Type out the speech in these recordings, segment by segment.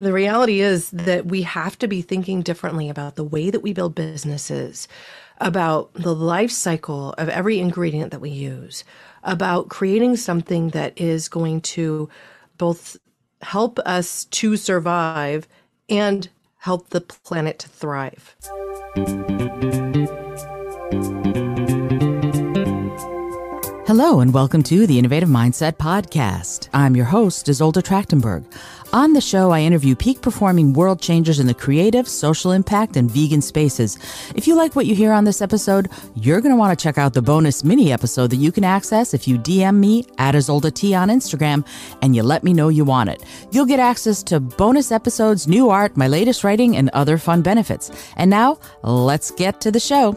The reality is that we have to be thinking differently about the way that we build businesses, about the life cycle of every ingredient that we use, about creating something that is going to both help us to survive and help the planet to thrive. Hello, and welcome to the Innovative Mindset Podcast. I'm your host, Izolda Trakhtenberg. On the show, I interview peak performing world changers in the creative, social impact, and vegan spaces. If you like what you hear on this episode, you're going to want to check out the bonus mini episode that you can access if you DM me at Izolda T on Instagram and you let me know you want it. You'll get access to bonus episodes, new art, my latest writing, and other fun benefits. And now, let's get to the show.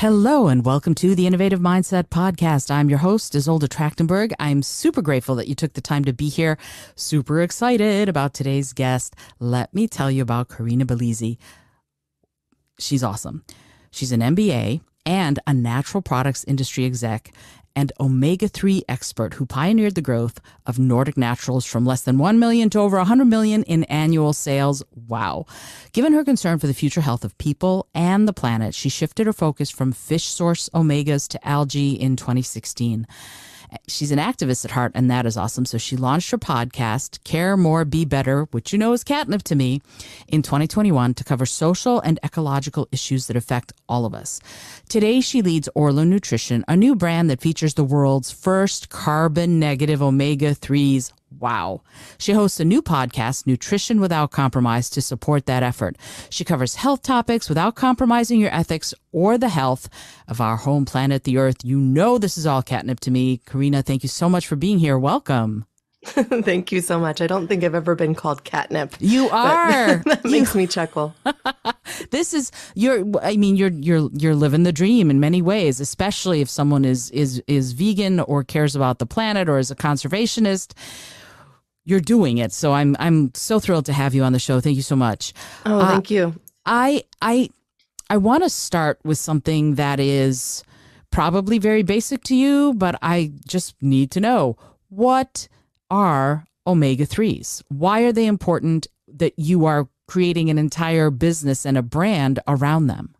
Hello and welcome to the Innovative Mindset Podcast. I'm your host, Izolda Trakhtenberg. I'm super grateful that you took the time to be here. Super excited about today's guest. Let me tell you about Corinna Bellizzi. She's awesome. She's an MBA and a natural products industry exec and omega 3 expert who pioneered the growth of Nordic Naturals from less than 1 million to over 100 million in annual sales. Wow. Given her concern for the future health of people and the planet, she shifted her focus from fish source omegas to algae in 2016. She's an activist at heart, and that is awesome. So she launched her podcast, Care More, Be Better, which you know is catnip to me, in 2021 to cover social and ecological issues that affect all of us. Today, she leads Orlo Nutrition, a new brand that features the world's first carbon negative omega 3s Wow. She hosts a new podcast, Nutrition Without Compromise, to support that effort. She covers health topics without compromising your ethics or the health of our home planet, the Earth. You know, this is all catnip to me. Corinna, thank you so much for being here. Welcome. Thank you so much. I don't think I've ever been called catnip. You are. that makes me chuckle. this is you're I mean you're you're you're living the dream in many ways, especially if someone is is is vegan or cares about the planet or is a conservationist you're doing it. So I'm I'm so thrilled to have you on the show. Thank you so much. Oh, uh, thank you. I I I want to start with something that is probably very basic to you, but I just need to know what are omega 3s? Why are they important that you are creating an entire business and a brand around them?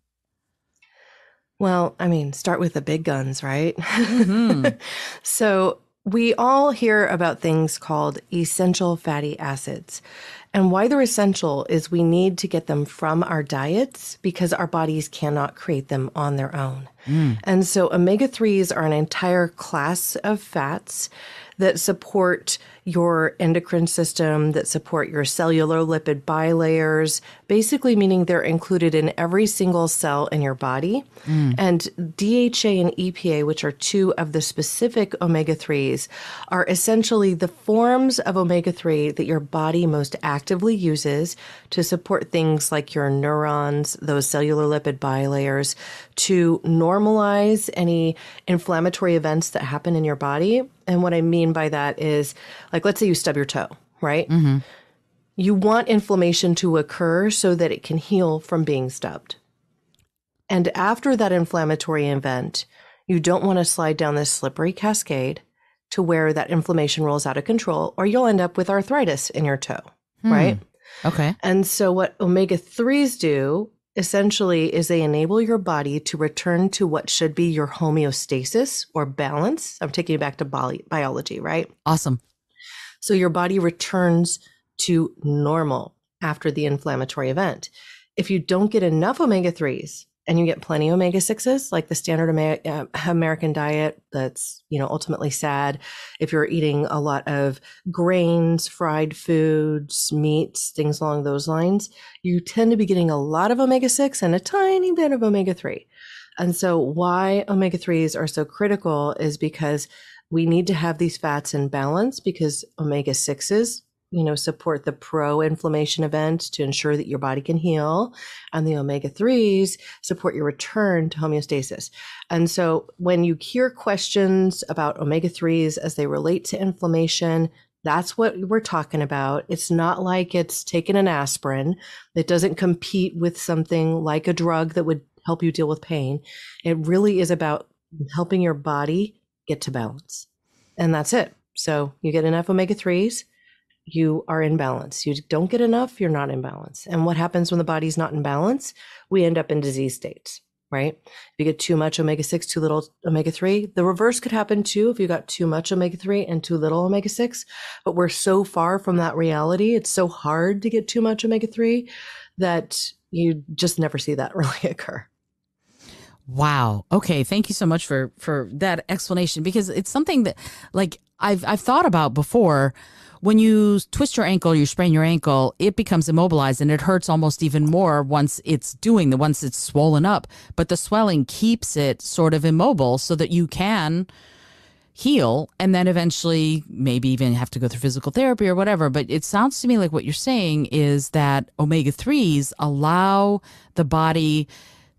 Well, I mean, start with the big guns, right? Mm-hmm. so, we all hear about things called essential fatty acids. And why they're essential is we need to get them from our diets because our bodies cannot create them on their own. Mm. And so omega 3s are an entire class of fats that support your endocrine system, that support your cellular lipid bilayers, basically meaning they're included in every single cell in your body. Mm. And DHA and EPA, which are two of the specific omega 3s, are essentially the forms of omega 3 that your body most actively uses to support things like your neurons, those cellular lipid bilayers, to normalize any inflammatory events that happen in your body. And what I mean by that is, like, let's say you stub your toe, right? Mm-hmm. You want inflammation to occur so that it can heal from being stubbed. And after that inflammatory event, you don't want to slide down this slippery cascade to where that inflammation rolls out of control, or you'll end up with arthritis in your toe, hmm. right? Okay. And so, what omega 3s do essentially is they enable your body to return to what should be your homeostasis or balance. I'm taking you back to biology, right? Awesome. So, your body returns to normal after the inflammatory event. If you don't get enough omega 3s, and you get plenty of omega 6s like the standard uh, american diet that's you know ultimately sad. If you're eating a lot of grains fried foods meats things along those lines you tend to be getting a lot of omega 6 and a tiny bit of omega 3 and so why omega 3s are so critical is because we need to have these fats in balance because omega 6s you know, support the pro inflammation event to ensure that your body can heal. And the omega 3s support your return to homeostasis. And so when you hear questions about omega 3s as they relate to inflammation, that's what we're talking about. It's not like it's taking an aspirin, It doesn't compete with something like a drug that would help you deal with pain. It really is about helping your body get to balance. And that's it. So you get enough omega 3s, you are in balance. You don't get enough, you're not in balance. And what happens when the body's not in balance? We end up in disease states, right? If you get too much omega 6, too little omega 3, the reverse could happen too if you got too much omega 3 and too little omega 6. But we're so far from that reality. It's so hard to get too much omega 3 that you just never see that really occur. Wow. Okay. Thank you so much for for that explanation because it's something that like I've I've thought about before. When you twist your ankle, you sprain your ankle, it becomes immobilized and it hurts almost even more once it's doing the once it's swollen up. But the swelling keeps it sort of immobile so that you can heal and then eventually maybe even have to go through physical therapy or whatever. But it sounds to me like what you're saying is that omega 3s allow the body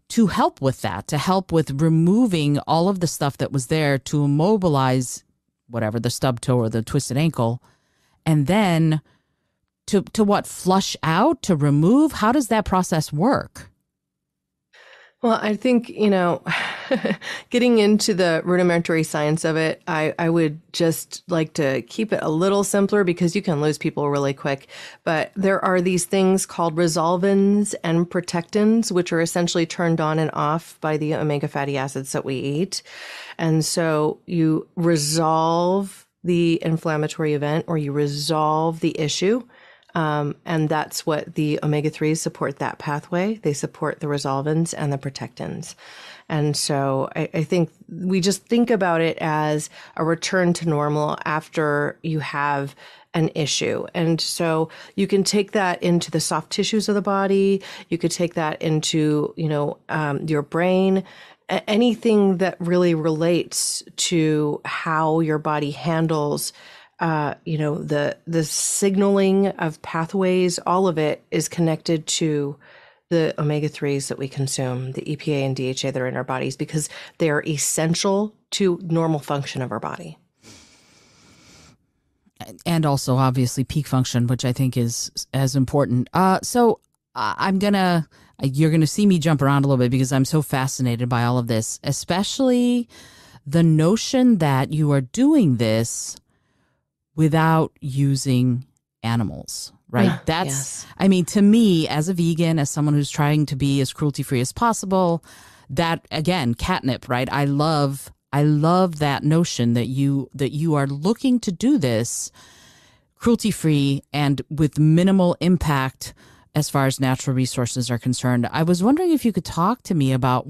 to help with that, to help with removing all of the stuff that was there to immobilize whatever the stub toe or the twisted ankle, and then to to what flush out to remove. How does that process work? Well, I think, you know, getting into the rudimentary science of it, I, I would just like to keep it a little simpler because you can lose people really quick. But there are these things called resolvins and protectins, which are essentially turned on and off by the omega fatty acids that we eat. And so you resolve the inflammatory event or you resolve the issue um, and that's what the omega 3s support that pathway. They support the resolvins and the protectins. And so I, I, think we just think about it as a return to normal after you have an issue. And so you can take that into the soft tissues of the body. You could take that into, you know, um, your brain anything that really relates to how your body handles uh, you know the the signaling of pathways all of it is connected to the omega 3s that we consume the epa and dha that are in our bodies because they are essential to normal function of our body. And also obviously peak function which i think is as important. Uh, so i'm gonna you're gonna see me jump around a little bit because i'm so fascinated by all of this especially the notion that you are doing this without using animals right that's yes. i mean to me as a vegan as someone who's trying to be as cruelty free as possible that again catnip right i love i love that notion that you that you are looking to do this cruelty free and with minimal impact as far as natural resources are concerned i was wondering if you could talk to me about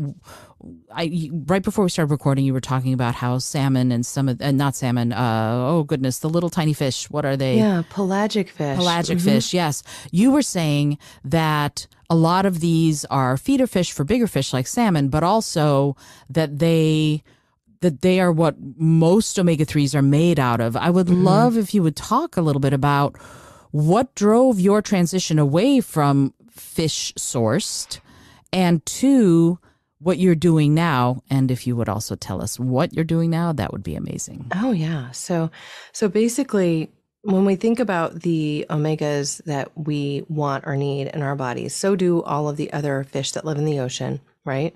I right before we started recording, you were talking about how salmon and some of uh, not salmon. Uh, oh goodness, the little tiny fish. What are they? Yeah, pelagic fish. Pelagic mm-hmm. fish. Yes, you were saying that a lot of these are feeder fish for bigger fish like salmon, but also that they that they are what most omega threes are made out of. I would mm-hmm. love if you would talk a little bit about what drove your transition away from fish sourced and to what you're doing now? And if you would also tell us what you're doing now that would be amazing. Oh yeah. So so basically when we think about the omegas that we want or need in our bodies so do all of the other fish that live in the ocean right?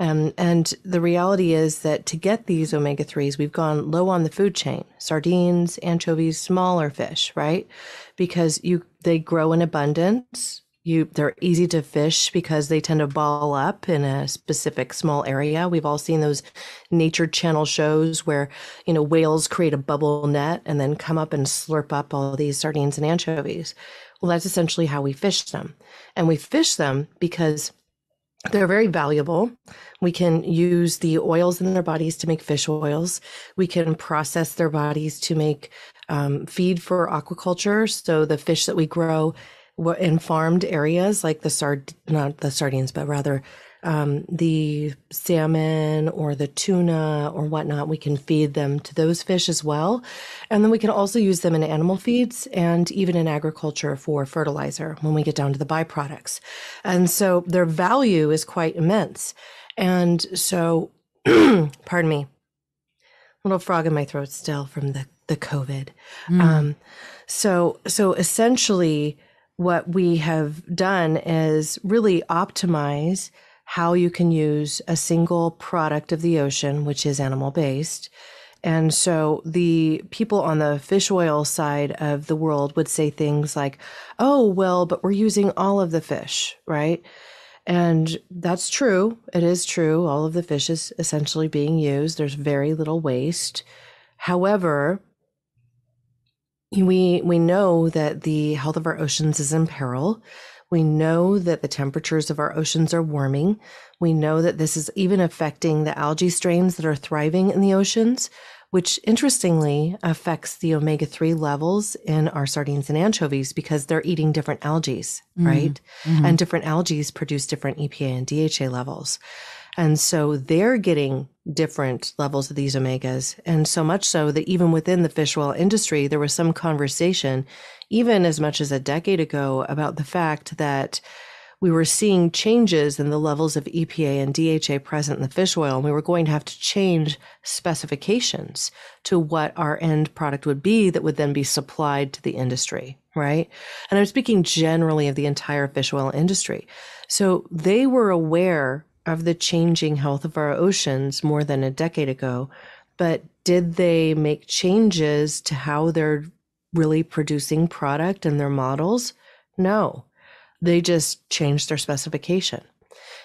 Um, and the reality is that to get these omega 3s we've gone low on the food chain sardines anchovies smaller fish right because you they grow in abundance you they're easy to fish because they tend to ball up in a specific small area. We've all seen those nature channel shows where, you know, whales create a bubble net and then come up and slurp up all these sardines and anchovies. Well, that's essentially how we fish them. And we fish them because they're very valuable. We can use the oils in their bodies to make fish oils. We can process their bodies to make um, feed for aquaculture. So the fish that we grow in farmed areas like the sard not the sardines but rather um, the salmon or the tuna or whatnot we can feed them to those fish as well. And then we can also use them in animal feeds and even in agriculture for fertilizer when we get down to the byproducts. And so their value is quite immense. And so pardon me little frog in my throat still from the the covid mm. um, so so essentially what we have done is really optimize how you can use a single product of the ocean, which is animal based. And so the people on the fish oil side of the world would say things like, oh, well, but we're using all of the fish, right? And that's true. It is true. All of the fish is essentially being used. There's very little waste. However, we we know that the health of our oceans is in peril. We know that the temperatures of our oceans are warming. We know that this is even affecting the algae strains that are thriving in the oceans which interestingly affects the omega 3 levels in our sardines and anchovies because they're eating different algae, mm-hmm. right? Mm-hmm. And different algae produce different EPA and DHA levels. And so they're getting different levels of these omegas. And so much so that even within the fish oil industry, there was some conversation, even as much as a decade ago, about the fact that we were seeing changes in the levels of EPA and DHA present in the fish oil, and we were going to have to change specifications to what our end product would be that would then be supplied to the industry, right? And I'm speaking generally of the entire fish oil industry. So they were aware of the changing health of our oceans more than a decade ago, but did they make changes to how they're really producing product and their models? No. They just changed their specification.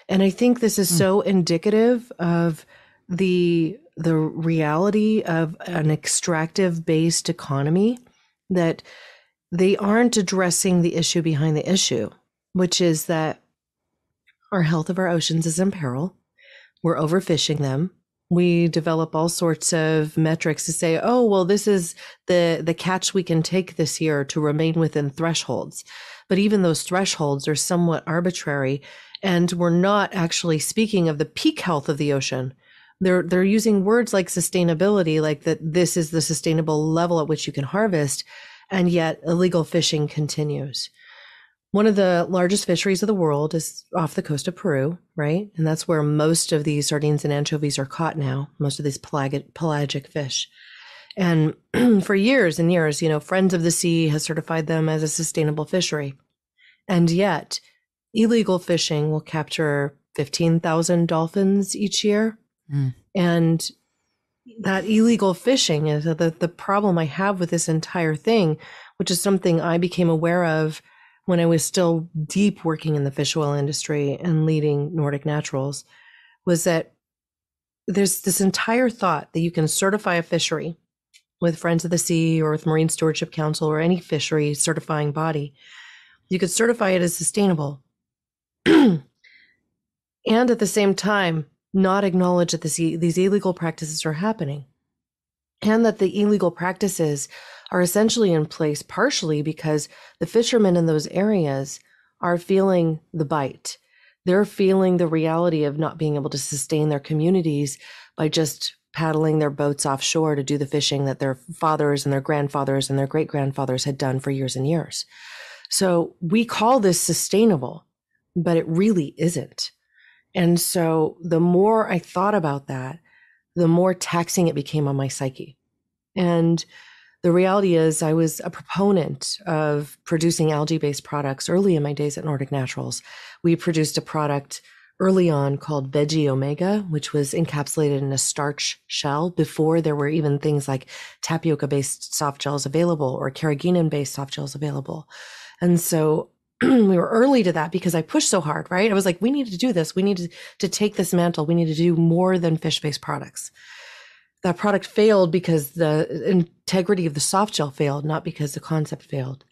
And I think this is mm. so indicative of the the reality of an extractive based economy that they aren't addressing the issue behind the issue, which is that our health of our oceans is in peril. We're overfishing them. We develop all sorts of metrics to say, oh, well, this is the, the catch we can take this year to remain within thresholds. But even those thresholds are somewhat arbitrary. And we're not actually speaking of the peak health of the ocean. They're, they're using words like sustainability, like that this is the sustainable level at which you can harvest. And yet illegal fishing continues. One of the largest fisheries of the world is off the coast of Peru, right? And that's where most of these sardines and anchovies are caught now, most of these pelagic, pelagic fish. And for years and years, you know, Friends of the Sea has certified them as a sustainable fishery. And yet, illegal fishing will capture 15,000 dolphins each year. Mm. And that illegal fishing is the, the problem I have with this entire thing, which is something I became aware of when I was still deep working in the fish oil industry and leading Nordic Naturals, was that there's this entire thought that you can certify a fishery with Friends of the Sea or with Marine Stewardship Council or any fishery certifying body, you could certify it as sustainable. and at the same time, not acknowledge that this, these illegal practices are happening. And that the illegal practices are essentially in place partially because the fishermen in those areas are feeling the bite. They're feeling the reality of not being able to sustain their communities by just paddling their boats offshore to do the fishing that their fathers and their grandfathers and their great grandfathers had done for years and years. So we call this sustainable, but it really isn't. And so the more I thought about that, the more taxing it became on my psyche. And the reality is, I was a proponent of producing algae based products early in my days at Nordic Naturals. We produced a product early on called Veggie Omega, which was encapsulated in a starch shell before there were even things like tapioca based soft gels available or carrageenan based soft gels available. And so we were early to that because I pushed so hard, right? I was like, we need to do this. We need to, to take this mantle. We need to do more than fish based products. That product failed because the uh, integrity of the soft gel failed, not because the concept failed.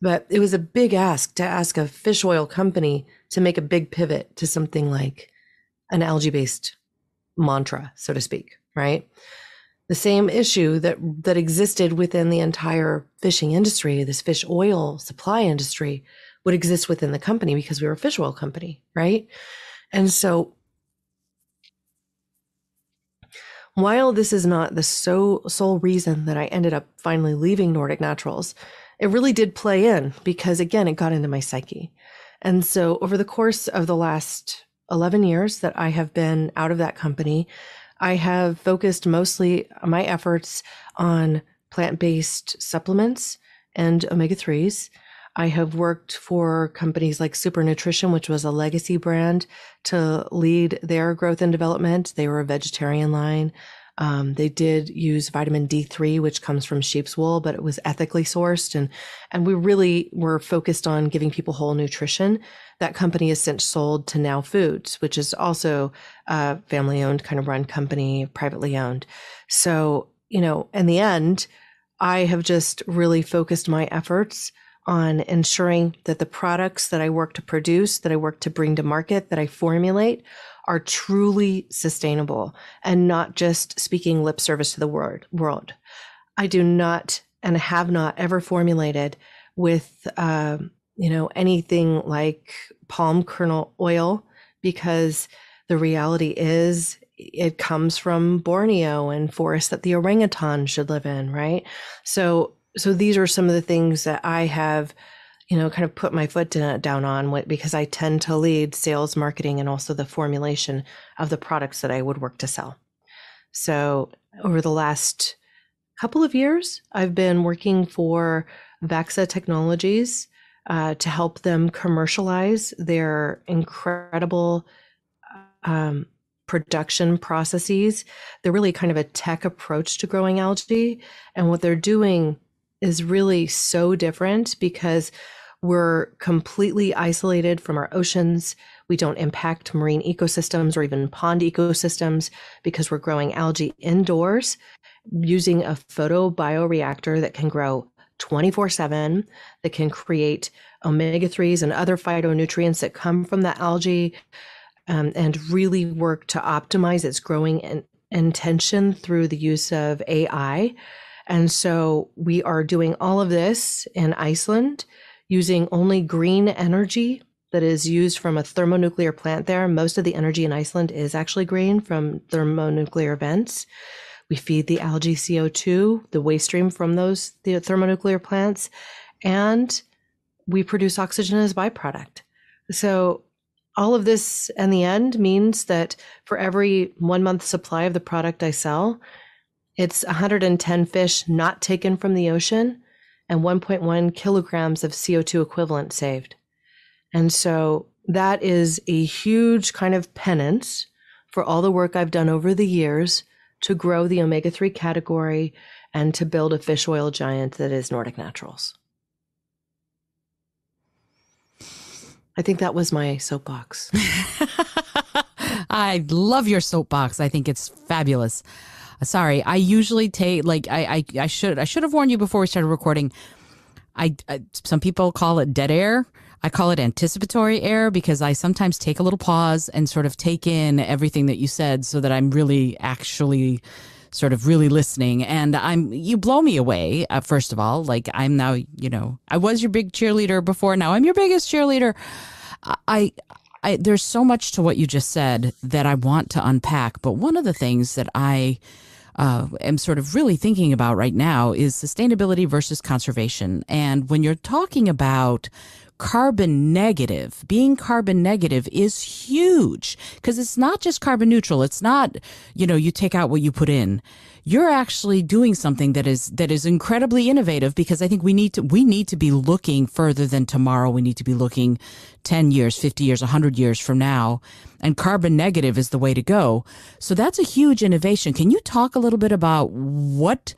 But it was a big ask to ask a fish oil company to make a big pivot to something like an algae based mantra, so to speak, right? The same issue that, that existed within the entire fishing industry, this fish oil supply industry, would exist within the company because we were a fish oil company, right? And so while this is not the so, sole reason that I ended up finally leaving Nordic Naturals, it really did play in because again, it got into my psyche. And so over the course of the last 11 years that I have been out of that company, I have focused mostly my efforts on plant based supplements and omega 3s. I have worked for companies like Super Nutrition, which was a legacy brand, to lead their growth and development. They were a vegetarian line. Um, they did use vitamin D3, which comes from sheep's wool, but it was ethically sourced. And, and we really were focused on giving people whole nutrition. That company has since sold to Now Foods, which is also a family owned kind of run company, privately owned. So, you know, in the end, I have just really focused my efforts on ensuring that the products that I work to produce, that I work to bring to market, that I formulate are truly sustainable and not just speaking lip service to the world. I do not and have not ever formulated with, uh, you know, anything like palm kernel oil because the reality is it comes from Borneo and forests that the orangutan should live in, right? So, so these are some of the things that I have, you know, kind of put my foot down on because I tend to lead sales, marketing, and also the formulation of the products that I would work to sell. So, over the last couple of years, I've been working for Vaxa Technologies uh, to help them commercialize their incredible um, production processes. They're really kind of a tech approach to growing algae. And what they're doing is really so different because we're completely isolated from our oceans. We don't impact marine ecosystems or even pond ecosystems because we're growing algae indoors using a photobioreactor that can grow 24 7, that can create omega 3s and other phytonutrients that come from the algae um, and really work to optimize its growing in, intention through the use of AI. And so we are doing all of this in Iceland using only green energy that is used from a thermonuclear plant there. Most of the energy in Iceland is actually green from thermonuclear vents. We feed the algae CO2, the waste stream from those the thermonuclear plants, and we produce oxygen as a byproduct. So all of this in the end means that for every one month supply of the product I sell, it's 110 fish not taken from the ocean and 1.1 kilograms of CO2 equivalent saved. And so that is a huge kind of penance for all the work I've done over the years to grow the omega 3 category and to build a fish oil giant that is Nordic Naturals. I think that was my soapbox. I love your soapbox. I think it's fabulous. Sorry, I usually take like I, I I should I should have warned you before we started recording. I, I some people call it dead air. I call it anticipatory air because I sometimes take a little pause and sort of take in everything that you said so that I'm really actually sort of really listening. And i'm you blow me away uh, first of all. Like i'm now you know i was your big cheerleader before. Now i'm your biggest cheerleader. I I, there's so much to what you just said that I want to unpack, but one of the things that I uh, am sort of really thinking about right now is sustainability versus conservation. And when you're talking about carbon negative. Being carbon negative is huge because it's not just carbon neutral. It's not, you know, you take out what you put in. You're actually doing something that is that is incredibly innovative because I think we need to we need to be looking further than tomorrow. We need to be looking 10 years, 50 years, 100 years from now. And carbon negative is the way to go. So that's a huge innovation. Can you talk a little bit about what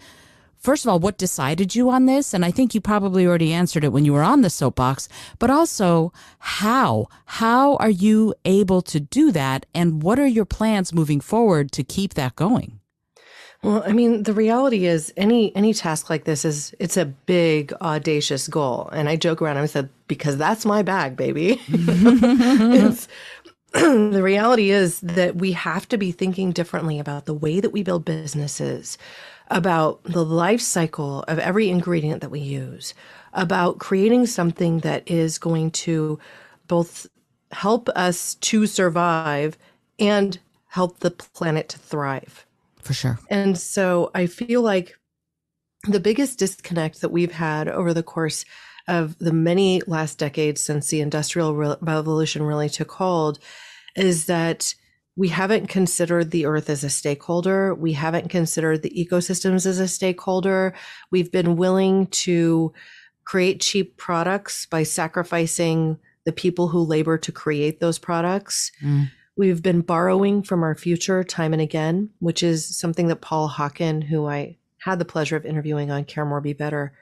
first of all, what decided you on this? And I think you probably already answered it when you were on the soapbox, but also how? How are you able to do that? And what are your plans moving forward to keep that going? Well, I mean, the reality is any any task like this is it's a big audacious goal. And I joke around and I said, because that's my bag, baby. the reality is that we have to be thinking differently about the way that we build businesses, about the life cycle of every ingredient that we use, about creating something that is going to both help us to survive and help the planet to thrive. For sure. And so I feel like the biggest disconnect that we've had over the course of the many last decades since the Industrial Revolution really took hold is that we haven't considered the earth as a stakeholder. We haven't considered the ecosystems as a stakeholder. We've been willing to create cheap products by sacrificing the people who labor to create those products. Mm. We've been borrowing from our future time and again, which is something that Paul Hawken, who I had the pleasure of interviewing on Care More Be Better,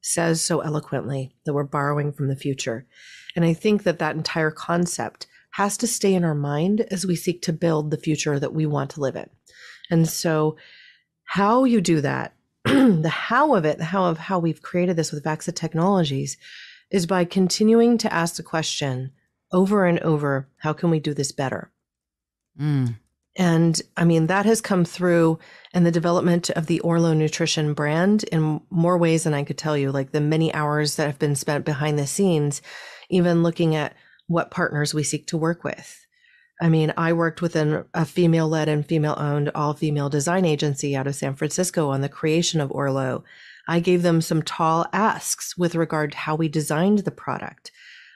says so eloquently that we're borrowing from the future. And I think that that entire concept has to stay in our mind as we seek to build the future that we want to live in. And so, how you do that, the how of it, the how of how we've created this with Vaxa Technologies, is by continuing to ask the question over and over how can we do this better? Mm. And I mean, that has come through in the development of the Orlo Nutrition brand in more ways than I could tell you, like the many hours that have been spent behind the scenes, even looking at what partners we seek to work with. I mean, I worked with an, a female led and female owned all female design agency out of San Francisco on the creation of Orlo. I gave them some tall asks with regard to how we designed the product.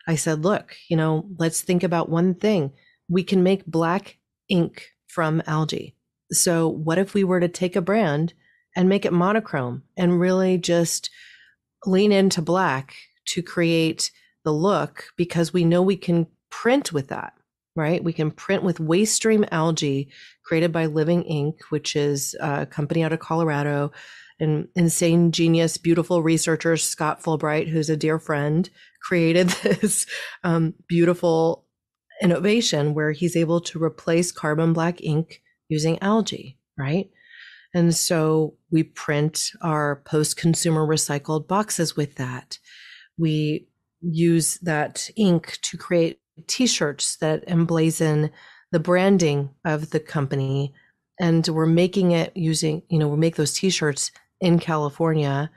I said, look, you know, let's think about one thing. We can make black ink from algae. So, what if we were to take a brand and make it monochrome and really just lean into black to create the look because we know we can print with that, right? We can print with waste stream algae created by Living Ink, which is a company out of Colorado. An insane genius, beautiful researcher, Scott Fulbright, who's a dear friend, created this um, beautiful innovation where he's able to replace carbon black ink using algae, right? And so we print our post consumer recycled boxes with that. We use that ink to create t shirts that emblazon the branding of the company. And we're making it using, you know, we make those t shirts in California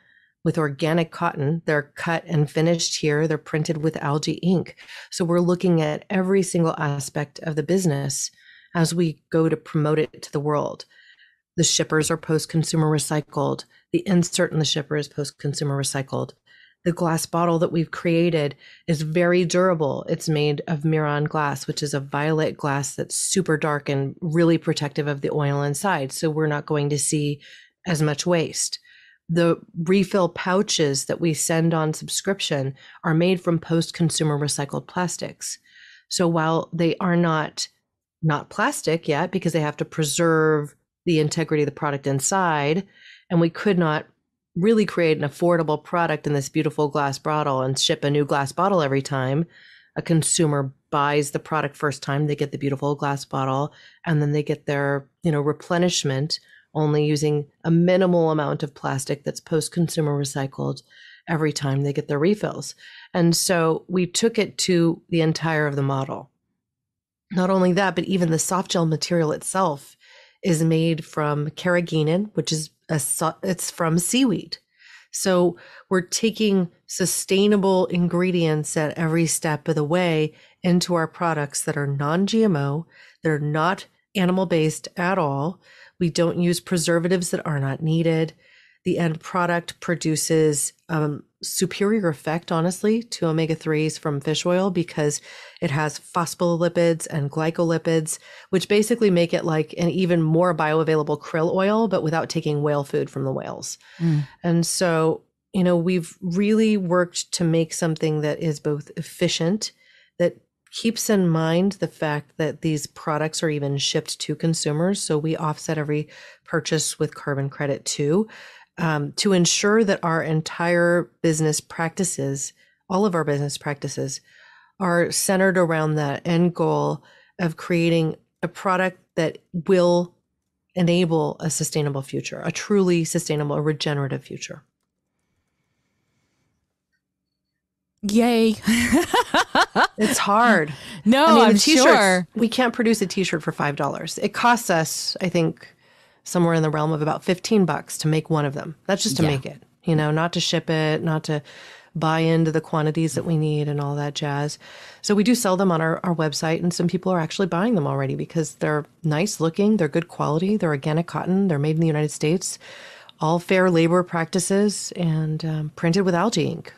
with organic cotton. They're cut and finished here. They're printed with algae ink. So we're looking at every single aspect of the business as we go to promote it to the world. The shippers are post consumer recycled. The insert in the shipper is post consumer recycled. The glass bottle that we've created is very durable. It's made of Miron glass, which is a violet glass that's super dark and really protective of the oil inside. So we're not going to see as much waste. The refill pouches that we send on subscription are made from post consumer recycled plastics. So while they are not not plastic yet because they have to preserve the integrity of the product inside and we could not really create an affordable product in this beautiful glass bottle and ship a new glass bottle every time a consumer buys the product first time they get the beautiful glass bottle and then they get their you know replenishment only using a minimal amount of plastic that's post consumer recycled every time they get their refills. And so we took it to the entire of the model. Not only that, but even the soft gel material itself is made from carrageenan, which is a it's from seaweed. So we're taking sustainable ingredients at every step of the way into our products that are non-GMO, they're not animal based at all, we don't use preservatives that are not needed. The end product produces um, superior effect, honestly, to omega 3s from fish oil because it has phospholipids and glycolipids, which basically make it like an even more bioavailable krill oil, but without taking whale food from the whales. Mm. And so, you know, we've really worked to make something that is both efficient, that keeps in mind the fact that these products are even shipped to consumers. So we offset every purchase with carbon credit too, um, to ensure that our entire business practices, all of our business practices, are centered around that end goal of creating a product that will enable a sustainable future, a truly sustainable, a regenerative future. Yay. it's hard. No, I mean, I'm sure. We can't produce a t-shirt for $5. It costs us, I think, somewhere in the realm of about 15 bucks to make one of them. That's just to yeah. make it, you know, not to ship it, not to buy into the quantities that we need and all that jazz. So we do sell them on our, our website and some people are actually buying them already because they're nice looking, they're good quality, they're organic cotton, they're made in the United States, all fair labor practices and um, printed with algae ink.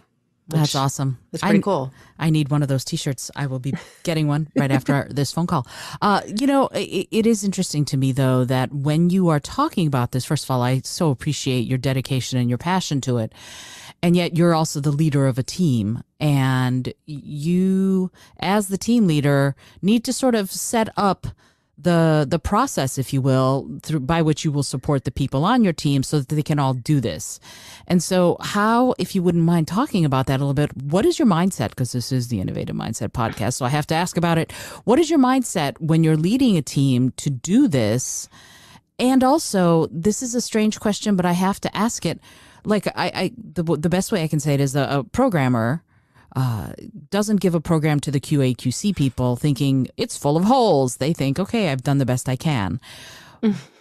That's awesome. That's pretty I, cool. I need one of those T-shirts. I will be getting one right after this phone call. Uh, you know, it, it is interesting to me though that when you are talking about this, first of all, I so appreciate your dedication and your passion to it, and yet you're also the leader of a team, and you, as the team leader, need to sort of set up the the process, if you will, through by which you will support the people on your team so that they can all do this. And so, how, if you wouldn't mind talking about that a little bit, what is your mindset? Because this is the Innovative Mindset podcast, so I have to ask about it. What is your mindset when you're leading a team to do this? And also, this is a strange question, but I have to ask it. Like I, I the the best way I can say it is a, a programmer uh, doesn't give a program to the QA QC people thinking it's full of holes. They think, okay, I've done the best I can.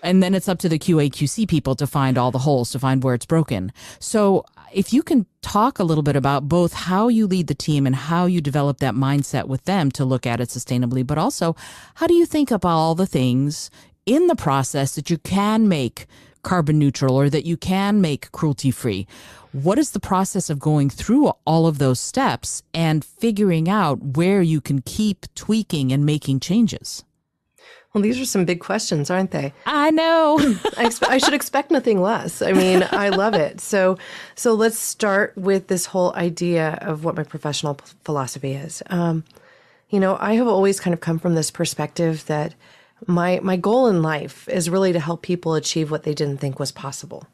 and then it's up to the QA QC people to find all the holes, to find where it's broken. So if you can talk a little bit about both how you lead the team and how you develop that mindset with them to look at it sustainably, but also how do you think about all the things in the process that you can make carbon neutral or that you can make cruelty free? What is the process of going through all of those steps and figuring out where you can keep tweaking and making changes? Well, these are some big questions, aren't they? I know. I, expe- I, should expect nothing less. I mean, I love it. So, so let's start with this whole idea of what my professional p- philosophy is. Um, you know, I have always kind of come from this perspective that my my goal in life is really to help people achieve what they didn't think was possible.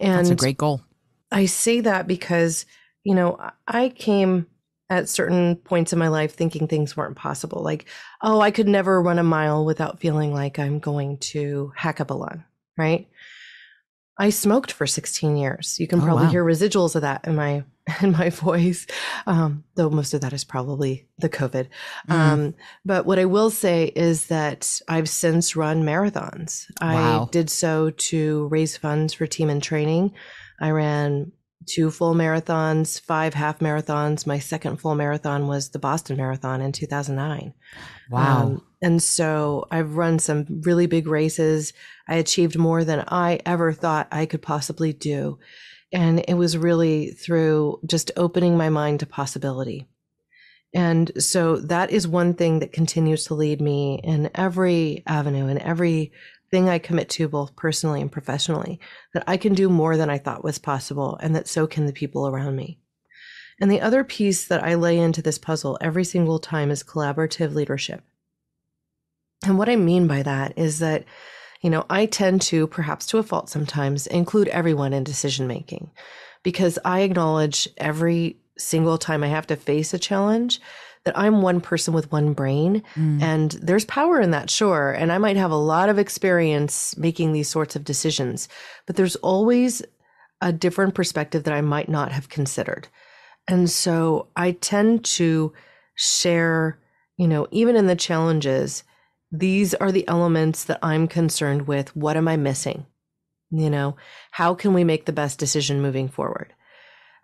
And That's a great goal. I say that because, you know, I came at certain points in my life thinking things weren't possible. Like, oh, I could never run a mile without feeling like I'm going to hack up a lung, right? I smoked for 16 years. You can oh, probably wow. hear residuals of that in my in my voice, um, though most of that is probably the COVID. Mm. Um, but what I will say is that I've since run marathons. Wow. I did so to raise funds for team in training. I ran two full marathons, five half marathons. My second full marathon was the Boston Marathon in 2009. Wow. Um, and so I've run some really big races. I achieved more than I ever thought I could possibly do. And it was really through just opening my mind to possibility. And so that is one thing that continues to lead me in every avenue, in every thing I commit to, both personally and professionally, that I can do more than I thought was possible, and that so can the people around me. And the other piece that I lay into this puzzle every single time is collaborative leadership. And what I mean by that is that, you know, I tend to, perhaps to a fault sometimes, include everyone in decision making because I acknowledge every single time I have to face a challenge that I'm one person with one brain mm. and there's power in that, sure. And I might have a lot of experience making these sorts of decisions, but there's always a different perspective that I might not have considered. And so I tend to share, you know, even in the challenges, these are the elements that I'm concerned with. What am I missing? You know, how can we make the best decision moving forward?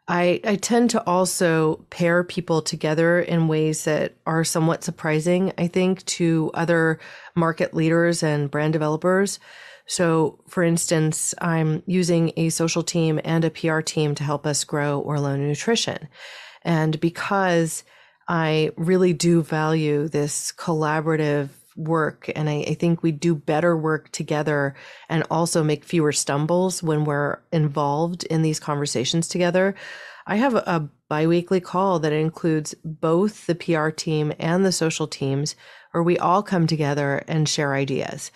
I, I tend to also pair people together in ways that are somewhat surprising, I think, to other market leaders and brand developers. So, for instance, I'm using a social team and a PR team to help us grow Orlo Nutrition. And because I really do value this collaborative work. And I, I, think we do better work together and also make fewer stumbles when we're involved in these conversations together. I have a biweekly call that includes both the PR team and the social teams, where we all come together and share ideas.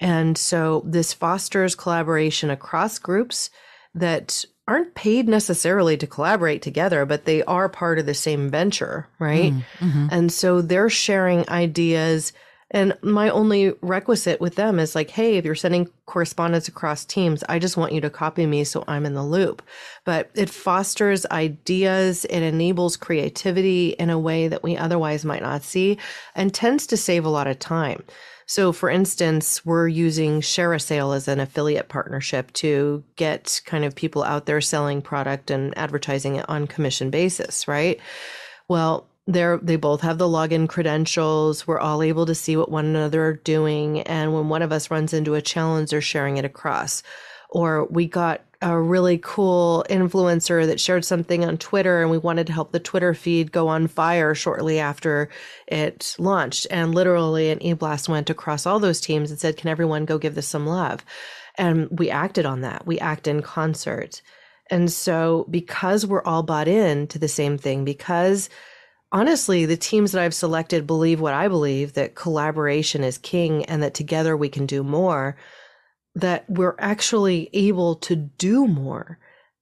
And so this fosters collaboration across groups that aren't paid necessarily to collaborate together, but they are part of the same venture, right? Mm, mm-hmm. And so they're sharing ideas and my only requisite with them is like, hey, if you're sending correspondence across teams, I just want you to copy me so I'm in the loop. But it fosters ideas, it enables creativity in a way that we otherwise might not see, and tends to save a lot of time. So, for instance, we're using ShareASale as an affiliate partnership to get kind of people out there selling product and advertising it on commission basis, right? Well, they're they both have the login credentials we're all able to see what one another are doing and when one of us runs into a challenge they're sharing it across or we got a really cool influencer that shared something on Twitter, and we wanted to help the Twitter feed go on fire shortly after it launched. And literally, an e blast went across all those teams and said, Can everyone go give this some love? And we acted on that. We act in concert. And so, because we're all bought in to the same thing, because honestly, the teams that I've selected believe what I believe that collaboration is king and that together we can do more that we're actually able to do more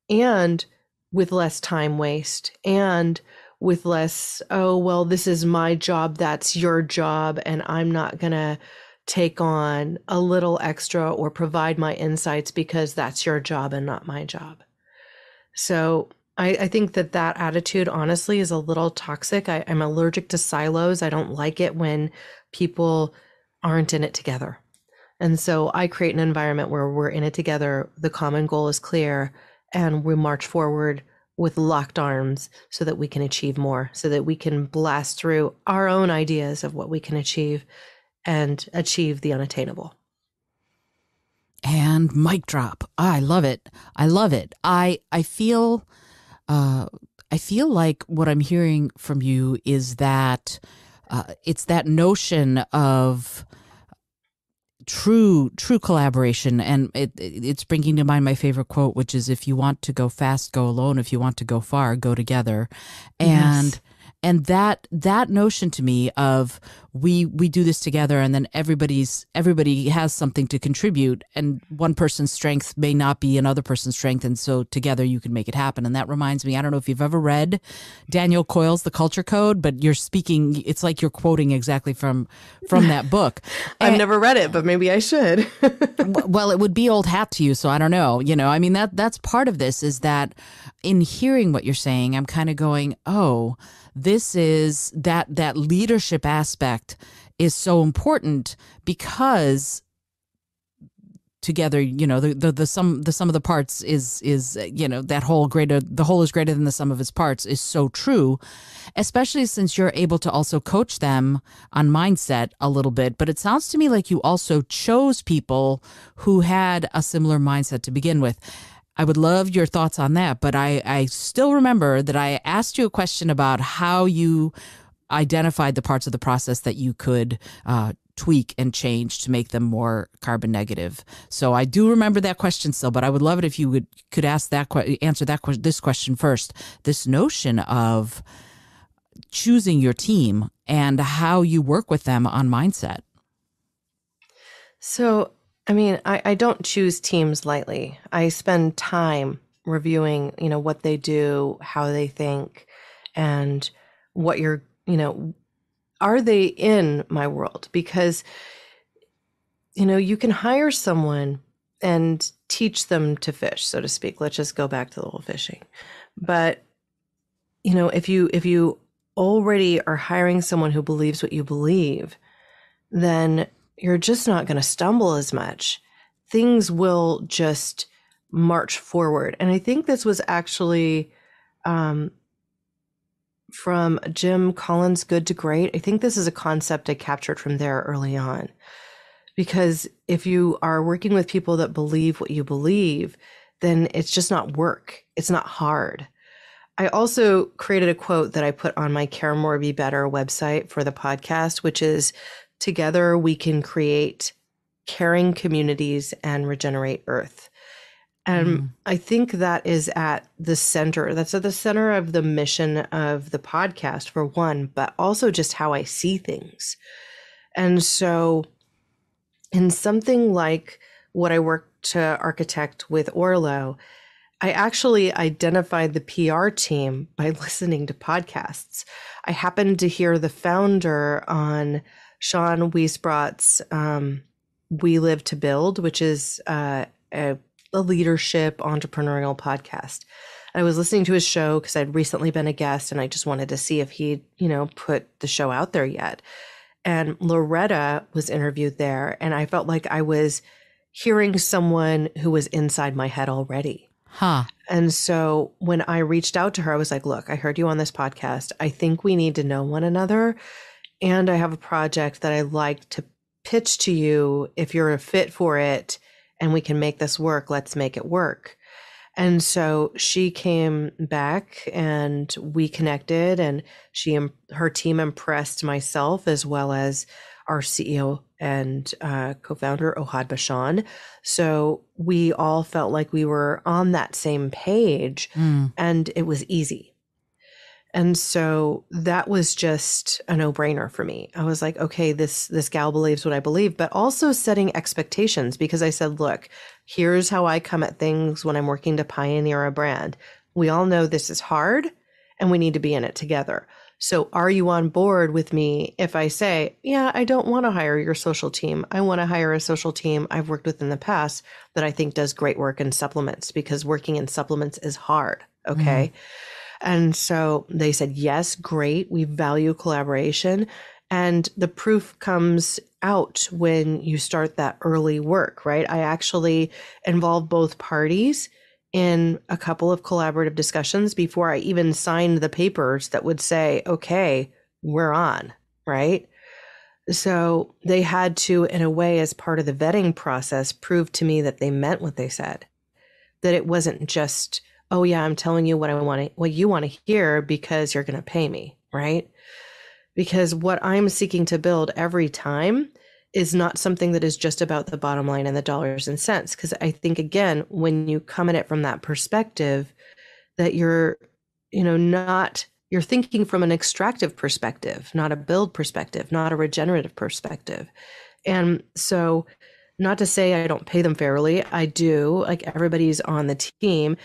and with less time waste and with less, oh, well, this is my job, that's your job, and I'm not going to take on a little extra or provide my insights because that's your job and not my job. So I, I think that that attitude, honestly, is a little toxic. I, I'm allergic to silos. I don't like it when people aren't in it together. And so I create an environment where we're in it together. The common goal is clear and we march forward with locked arms so that we can achieve more, so that we can blast through our own ideas of what we can achieve and achieve the unattainable. And mic drop. I love it. I love it. I I feel uh I feel like what I'm hearing from you is that uh, it's that notion of true true collaboration. And it, it's bringing to mind my favorite quote which is if you want to go fast go alone. If you want to go far go together. And yes and that that notion to me of we we do this together and then everybody's everybody has something to contribute and one person's strength may not be another person's strength. And so together you can make it happen. And that reminds me i don't know if you've ever read daniel coyle's the culture code but you're speaking it's like you're quoting exactly from from that book. I've and, never read it but maybe i should. Well it would be old hat to you so i don't know you know. I mean that that's part of this is that in hearing what you're saying i'm kind of going oh this is that that leadership aspect is so important because together you know the, the the sum the sum of the parts is is you know that whole greater the whole is greater than the sum of its parts is so true especially since you're able to also coach them on mindset a little bit. But it sounds to me like you also chose people who had a similar mindset to begin with I would love your thoughts on that. But I, I still remember that I asked you a question about how you identified the parts of the process that you could uh, tweak and change to make them more carbon negative. So I do remember that question still, but I would love it if you would could ask that answer that question this question first. This notion of choosing your team and how you work with them on mindset. So I mean, I, I don't choose teams lightly. I spend time reviewing, you know, what they do, how they think, and what you're, you know, are they in my world? Because, you know, you can hire someone and teach them to fish, so to speak. Let's just go back to the whole fishing. But, you know, if you if you already are hiring someone who believes what you believe, then you're just not going to stumble as much. Things will just march forward. And I think this was actually um, from Jim Collins' Good to Great. I think this is a concept I captured from there early on. Because if you are working with people that believe what you believe, then it's just not work, it's not hard. I also created a quote that I put on my Care More Be Better website for the podcast, which is Together, we can create caring communities and regenerate Earth. And mm. I think that is at the center. That's at the center of the mission of the podcast, for one, but also just how I see things. And so, in something like what I work to architect with Orlo, I actually identified the PR team by listening to podcasts. I happened to hear the founder on Sean Weisbrot's um, We Live to Build, which is uh, a, a, leadership entrepreneurial podcast. I was listening to his show because I'd recently been a guest and I just wanted to see if he'd, you know, put the show out there yet. And Loretta was interviewed there, and I felt like I was hearing someone who was inside my head already. Huh. And so when I reached out to her, I was like, look, I heard you on this podcast. I think we need to know one another and I have a project that I like to pitch to you. If you're a fit for it and we can make this work, let's make it work. And so she came back and we connected and she and her team impressed myself as well as our CEO and uh, co-founder Ohad Bashan. So we all felt like we were on that same page mm. and it was easy. And so that was just a no-brainer for me. I was like, okay, this this gal believes what I believe, but also setting expectations because I said, look, here's how I come at things when I'm working to pioneer a brand. We all know this is hard and we need to be in it together. So, are you on board with me if I say, yeah, I don't want to hire your social team? I want to hire a social team I've worked with in the past that I think does great work in supplements because working in supplements is hard. Okay. Mm-hmm. And so they said, yes, great. We value collaboration. And the proof comes out when you start that early work, right? I actually involve both parties in a couple of collaborative discussions before I even signed the papers that would say, okay, we're on, right? So they had to, in a way, as part of the vetting process, prove to me that they meant what they said, that it wasn't just oh yeah, I'm telling you what I want to, what you want to hear because you're going to pay me, right? Because what I'm seeking to build every time is not something that is just about the bottom line and the dollars and cents. Because I think again, when you come at it from that perspective, that you're, you know, not you're thinking from an extractive perspective, not a build perspective, not a regenerative perspective. And so not to say I don't pay them fairly, I do. Like everybody's on the team,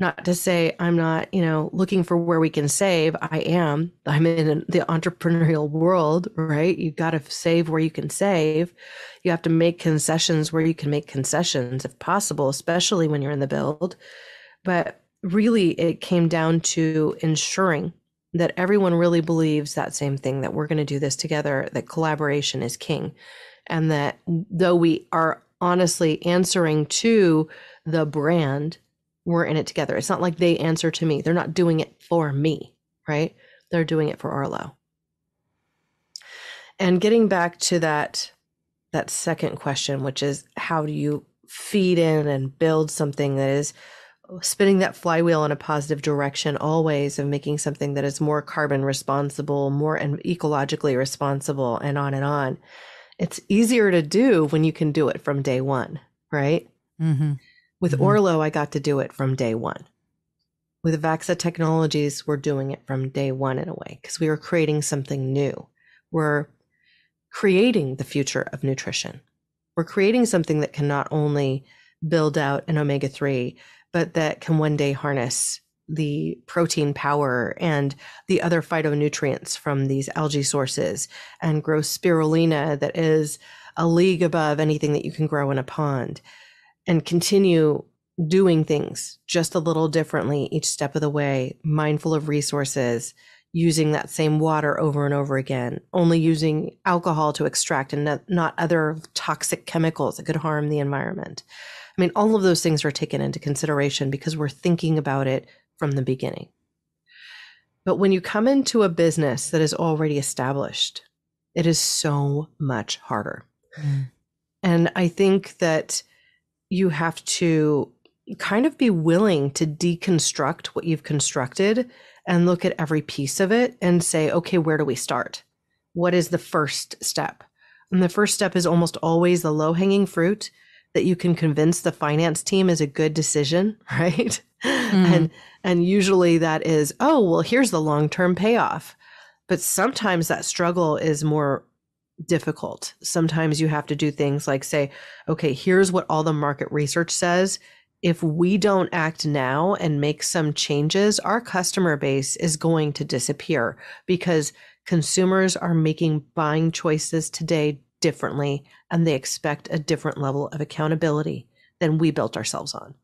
not to say I'm not, you know, looking for where we can save. I am. I'm in the entrepreneurial world, right? You got to save where you can save. You have to make concessions where you can make concessions if possible, especially when you're in the build. But really, it came down to ensuring that everyone really believes that same thing that we're going to do this together, that collaboration is king. And that though we are honestly answering to the brand, we're in it together. It's not like they answer to me. They're not doing it for me, right? They're doing it for Orlo. And getting back to that that second question, which is how do you feed in and build something that is spinning that flywheel in a positive direction always of making something that is more carbon responsible, more and ecologically responsible and on and on. It's easier to do when you can do it from day one, right? Mm-hmm. With mm-hmm. Orlo, I got to do it from day one. With Vaxa Technologies, we're doing it from day one in a way because we are creating something new. We're creating the future of nutrition. We're creating something that can not only build out an omega 3, but that can one day harness the protein power and the other phytonutrients from these algae sources and grow spirulina that is a league above anything that you can grow in a pond and continue doing things just a little differently each step of the way, mindful of resources, using that same water over and over again, only using alcohol to extract and not other toxic chemicals that could harm the environment. I mean, all of those things are taken into consideration because we're thinking about it from the beginning. But when you come into a business that is already established, it is so much harder. Mm. And I think that you have to kind of be willing to deconstruct what you've constructed and look at every piece of it and say, okay, where do we start? What is the first step? And the first step is almost always the low hanging fruit that you can convince the finance team is a good decision, right? Mm. And and usually that is, oh, well, here's the long-term payoff. But sometimes that struggle is more difficult. Sometimes you have to do things like say, okay, here's what all the market research says. If we don't act now and make some changes, our customer base is going to disappear because consumers are making buying choices today differently and they expect a different level of accountability than we built ourselves on.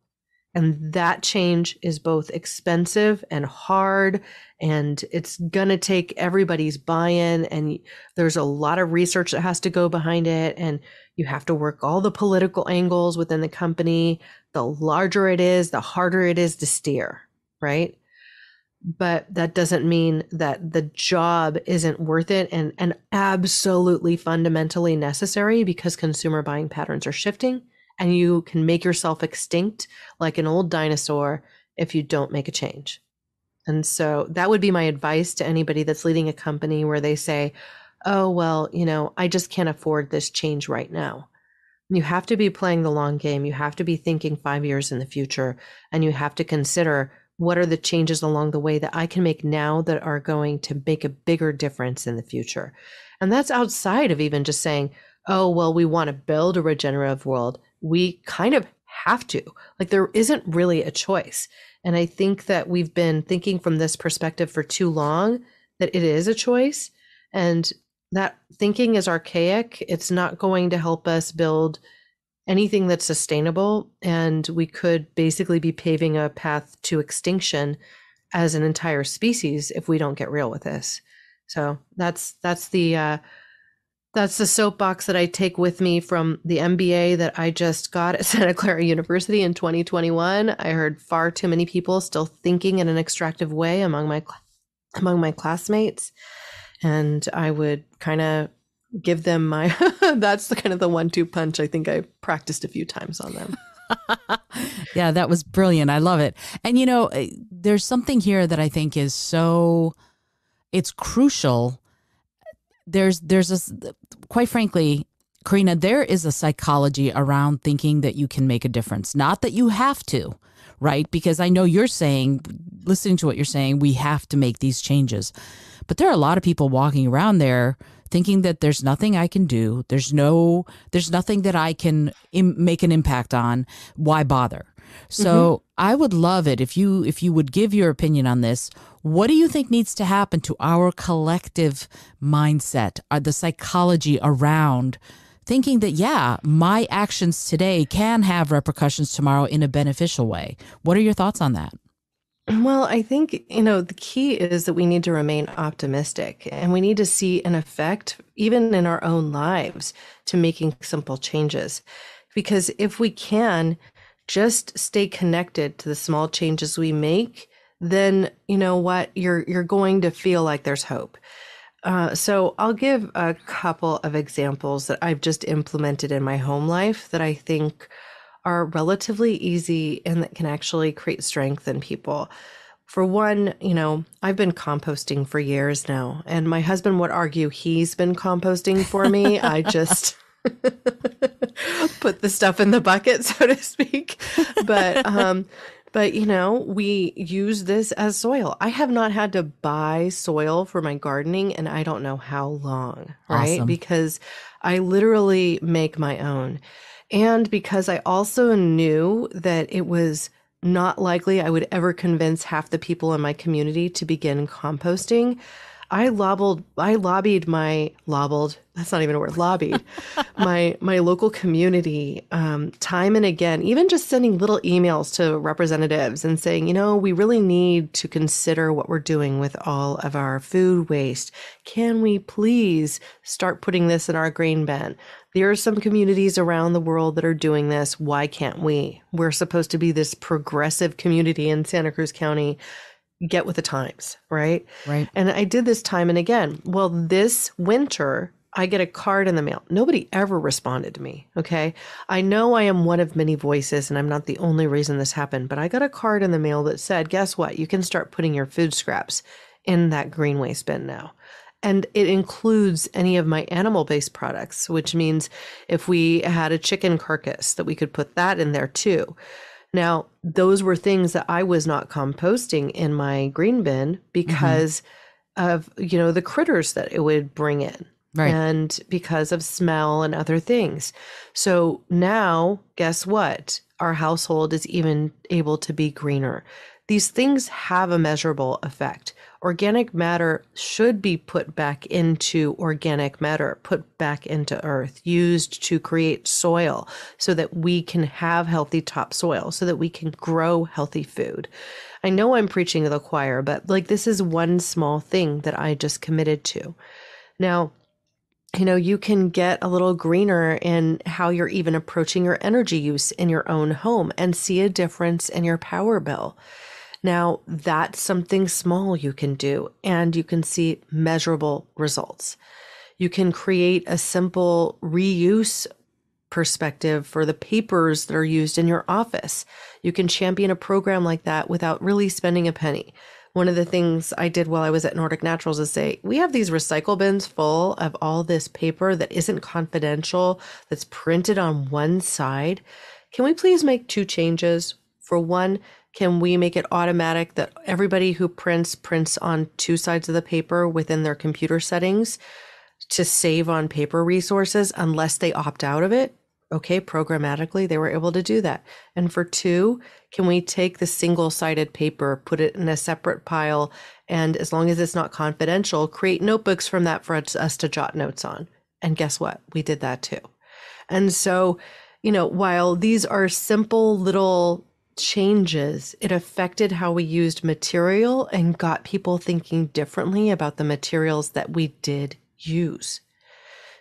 And that change is both expensive and hard. And it's going to take everybody's buy in. And there's a lot of research that has to go behind it. And you have to work all the political angles within the company. The larger it is, the harder it is to steer, right? But that doesn't mean that the job isn't worth it and, and absolutely fundamentally necessary because consumer buying patterns are shifting and you can make yourself extinct like an old dinosaur if you don't make a change. And so that would be my advice to anybody that's leading a company where they say, oh, well, you know, I just can't afford this change right now. You have to be playing the long game. You have to be thinking five years in the future, and you have to consider what are the changes along the way that I can make now that are going to make a bigger difference in the future. And that's outside of even just saying, oh, well, we want to build a regenerative world. We kind of have to. Like, there isn't really a choice. And I think that we've been thinking from this perspective for too long that it is a choice. And that thinking is archaic. It's not going to help us build anything that's sustainable. And we could basically be paving a path to extinction as an entire species if we don't get real with this. So that's that's the uh, that's the soapbox that I take with me from the MBA that I just got at Santa Clara University in 2021. I heard far too many people still thinking in an extractive way among my among my classmates, and I would kind of give them my that's the kind of the one-two punch I think I practiced a few times on them. yeah, that was brilliant. I love it. And you know, eh, there's something here that I think is so it's crucial there's there's a quite frankly Corinna, there is a psychology around thinking that you can make a difference. Not that you have to, right? Because I know you're saying, listening to what you're saying, we have to make these changes. But there are a lot of people walking around there thinking that there's nothing I can do. There's no, there's nothing that I can Im- make an impact on. Why bother? So mm-hmm. I would love it if you if you would give your opinion on this. What do you think needs to happen to our collective mindset, or uh, the psychology around thinking that yeah, my actions today can have repercussions tomorrow in a beneficial way? What are your thoughts on that? Well, I think, you know, the key is that we need to remain optimistic and we need to see an effect, even in our own lives, to making simple changes. Because if we can, just stay connected to the small changes we make, then you know what you're you're going to feel like there's hope. Uh, so I'll give a couple of examples that I've just implemented in my home life that I think are relatively easy and that can actually create strength in people. For one, you know, I've been composting for years now, and my husband would argue he's been composting for me. I just put the stuff in the bucket, so to speak. But um, but you know, we use this as soil. I have not had to buy soil for my gardening and I don't know how long, right? Awesome. Because I literally make my own. And because I also knew that it was not likely I would ever convince half the people in my community to begin composting. I lobbled, I lobbied my lobbled. That's not even a word. Lobbied my my local community um, time and again. Even just sending little emails to representatives and saying, you know, we really need to consider what we're doing with all of our food waste. Can we please start putting this in our grain bin? There are some communities around the world that are doing this. Why can't we? We're supposed to be this progressive community in Santa Cruz County get with the times, right? Right. And I did this time and again. Well, this winter, I get a card in the mail. Nobody ever responded to me. Okay. I know I am one of many voices and I'm not the only reason this happened, but I got a card in the mail that said, guess what? You can start putting your food scraps in that green waste bin now. And it includes any of my animal based products, which means if we had a chicken carcass, that we could put that in there too. Now, those were things that I was not composting in my green bin because mm-hmm. of, you know, the critters that it would bring in. Right. And because of smell and other things. So now, guess what? Our household is even able to be greener. These things have a measurable effect organic matter should be put back into organic matter, put back into earth, used to create soil so that we can have healthy topsoil, so that we can grow healthy food. I know I'm preaching to the choir, but like this is one small thing that I just committed to. Now, you know, you can get a little greener in how you're even approaching your energy use in your own home and see a difference in your power bill. Now, that's something small you can do, and you can see measurable results. You can create a simple reuse perspective for the papers that are used in your office. You can champion a program like that without really spending a penny. One of the things I did while I was at Nordic Naturals is say, we have these recycle bins full of all this paper that isn't confidential, that's printed on one side. Can we please make two changes? For one, can we make it automatic that everybody who prints prints on two sides of the paper within their computer settings to save on paper resources unless they opt out of it? Okay, programmatically, they were able to do that. And for two, can we take the single sided paper, put it in a separate pile, and as long as it's not confidential, create notebooks from that for us to jot notes on? And guess what? We did that too. And so, you know, while these are simple little changes, it affected how we used material and got people thinking differently about the materials that we did use.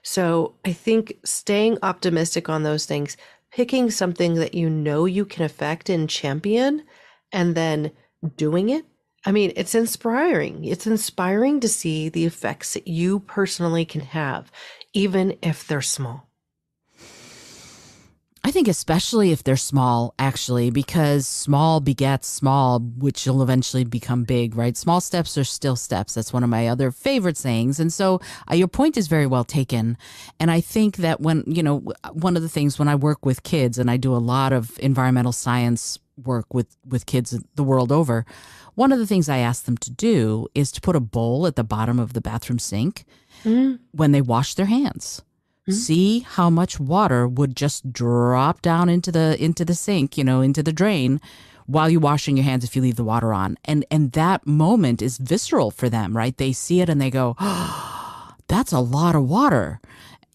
So I think staying optimistic on those things, picking something that you know you can affect and champion, and then doing it. I mean, it's inspiring. It's inspiring to see the effects that you personally can have, even if they're small. I think especially if they're small, actually, because small begets small, which will eventually become big, right? Small steps are still steps. That's one of my other favorite sayings. And so uh, your point is very well taken. And I think that when, you know, one of the things when I work with kids and I do a lot of environmental science work with, with kids the world over, one of the things I ask them to do is to put a bowl at the bottom of the bathroom sink mm. when they wash their hands Mm-hmm. See how much water would just drop down into the into the sink, you know, into the drain while you're washing your hands if you leave the water on. And and that moment is visceral for them, right? They see it and they go, oh, "That's a lot of water."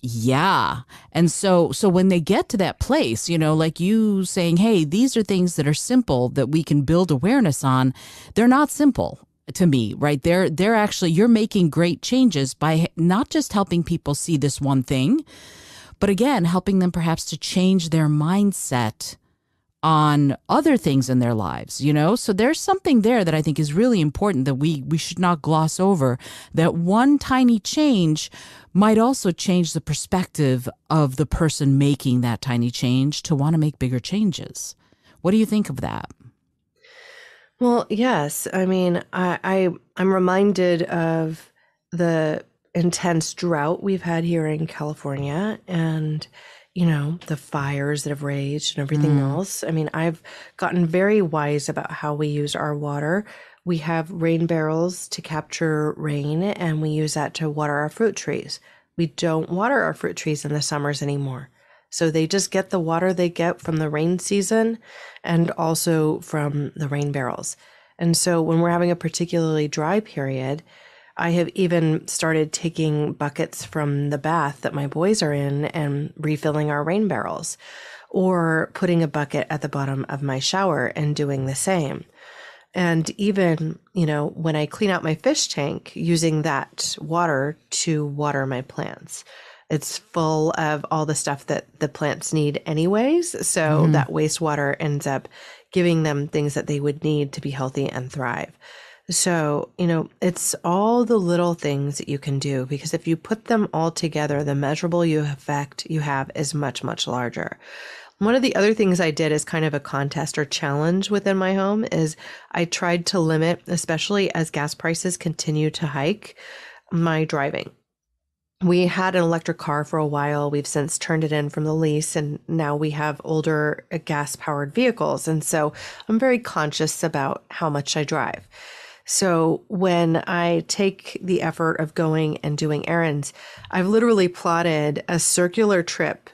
Yeah. And so so when they get to that place, you know, like you saying, "Hey, these are things that are simple that we can build awareness on." They're not simple to me, right? They're they're actually you're making great changes by not just helping people see this one thing, but again, helping them perhaps to change their mindset on other things in their lives, you know? So there's something there that I think is really important that we we should not gloss over that one tiny change might also change the perspective of the person making that tiny change to want to make bigger changes. What do you think of that? Well, yes. I mean, I, I I'm reminded of the intense drought we've had here in California and you know the fires that have raged and everything mm. else i mean i've gotten very wise about how we use our water we have rain barrels to capture rain and we use that to water our fruit trees we don't water our fruit trees in the summers anymore so they just get the water they get from the rain season and also from the rain barrels. And so when we're having a particularly dry period, I have even started taking buckets from the bath that my boys are in and refilling our rain barrels, or putting a bucket at the bottom of my shower and doing the same. And even, you know, when I clean out my fish tank, using that water to water my plants. It's full of all the stuff that the plants need, anyways. So mm-hmm. that wastewater ends up giving them things that they would need to be healthy and thrive. So, you know, it's all the little things that you can do because if you put them all together, the measurable you effect you have is much, much larger. One of the other things I did as kind of a contest or challenge within my home is I tried to limit, especially as gas prices continue to hike, my driving we had an electric car for a while. We've since turned it in from the lease, and now we have older gas powered vehicles. And so I'm very conscious about how much I drive. So when I take the effort of going and doing errands, I've literally plotted a circular trip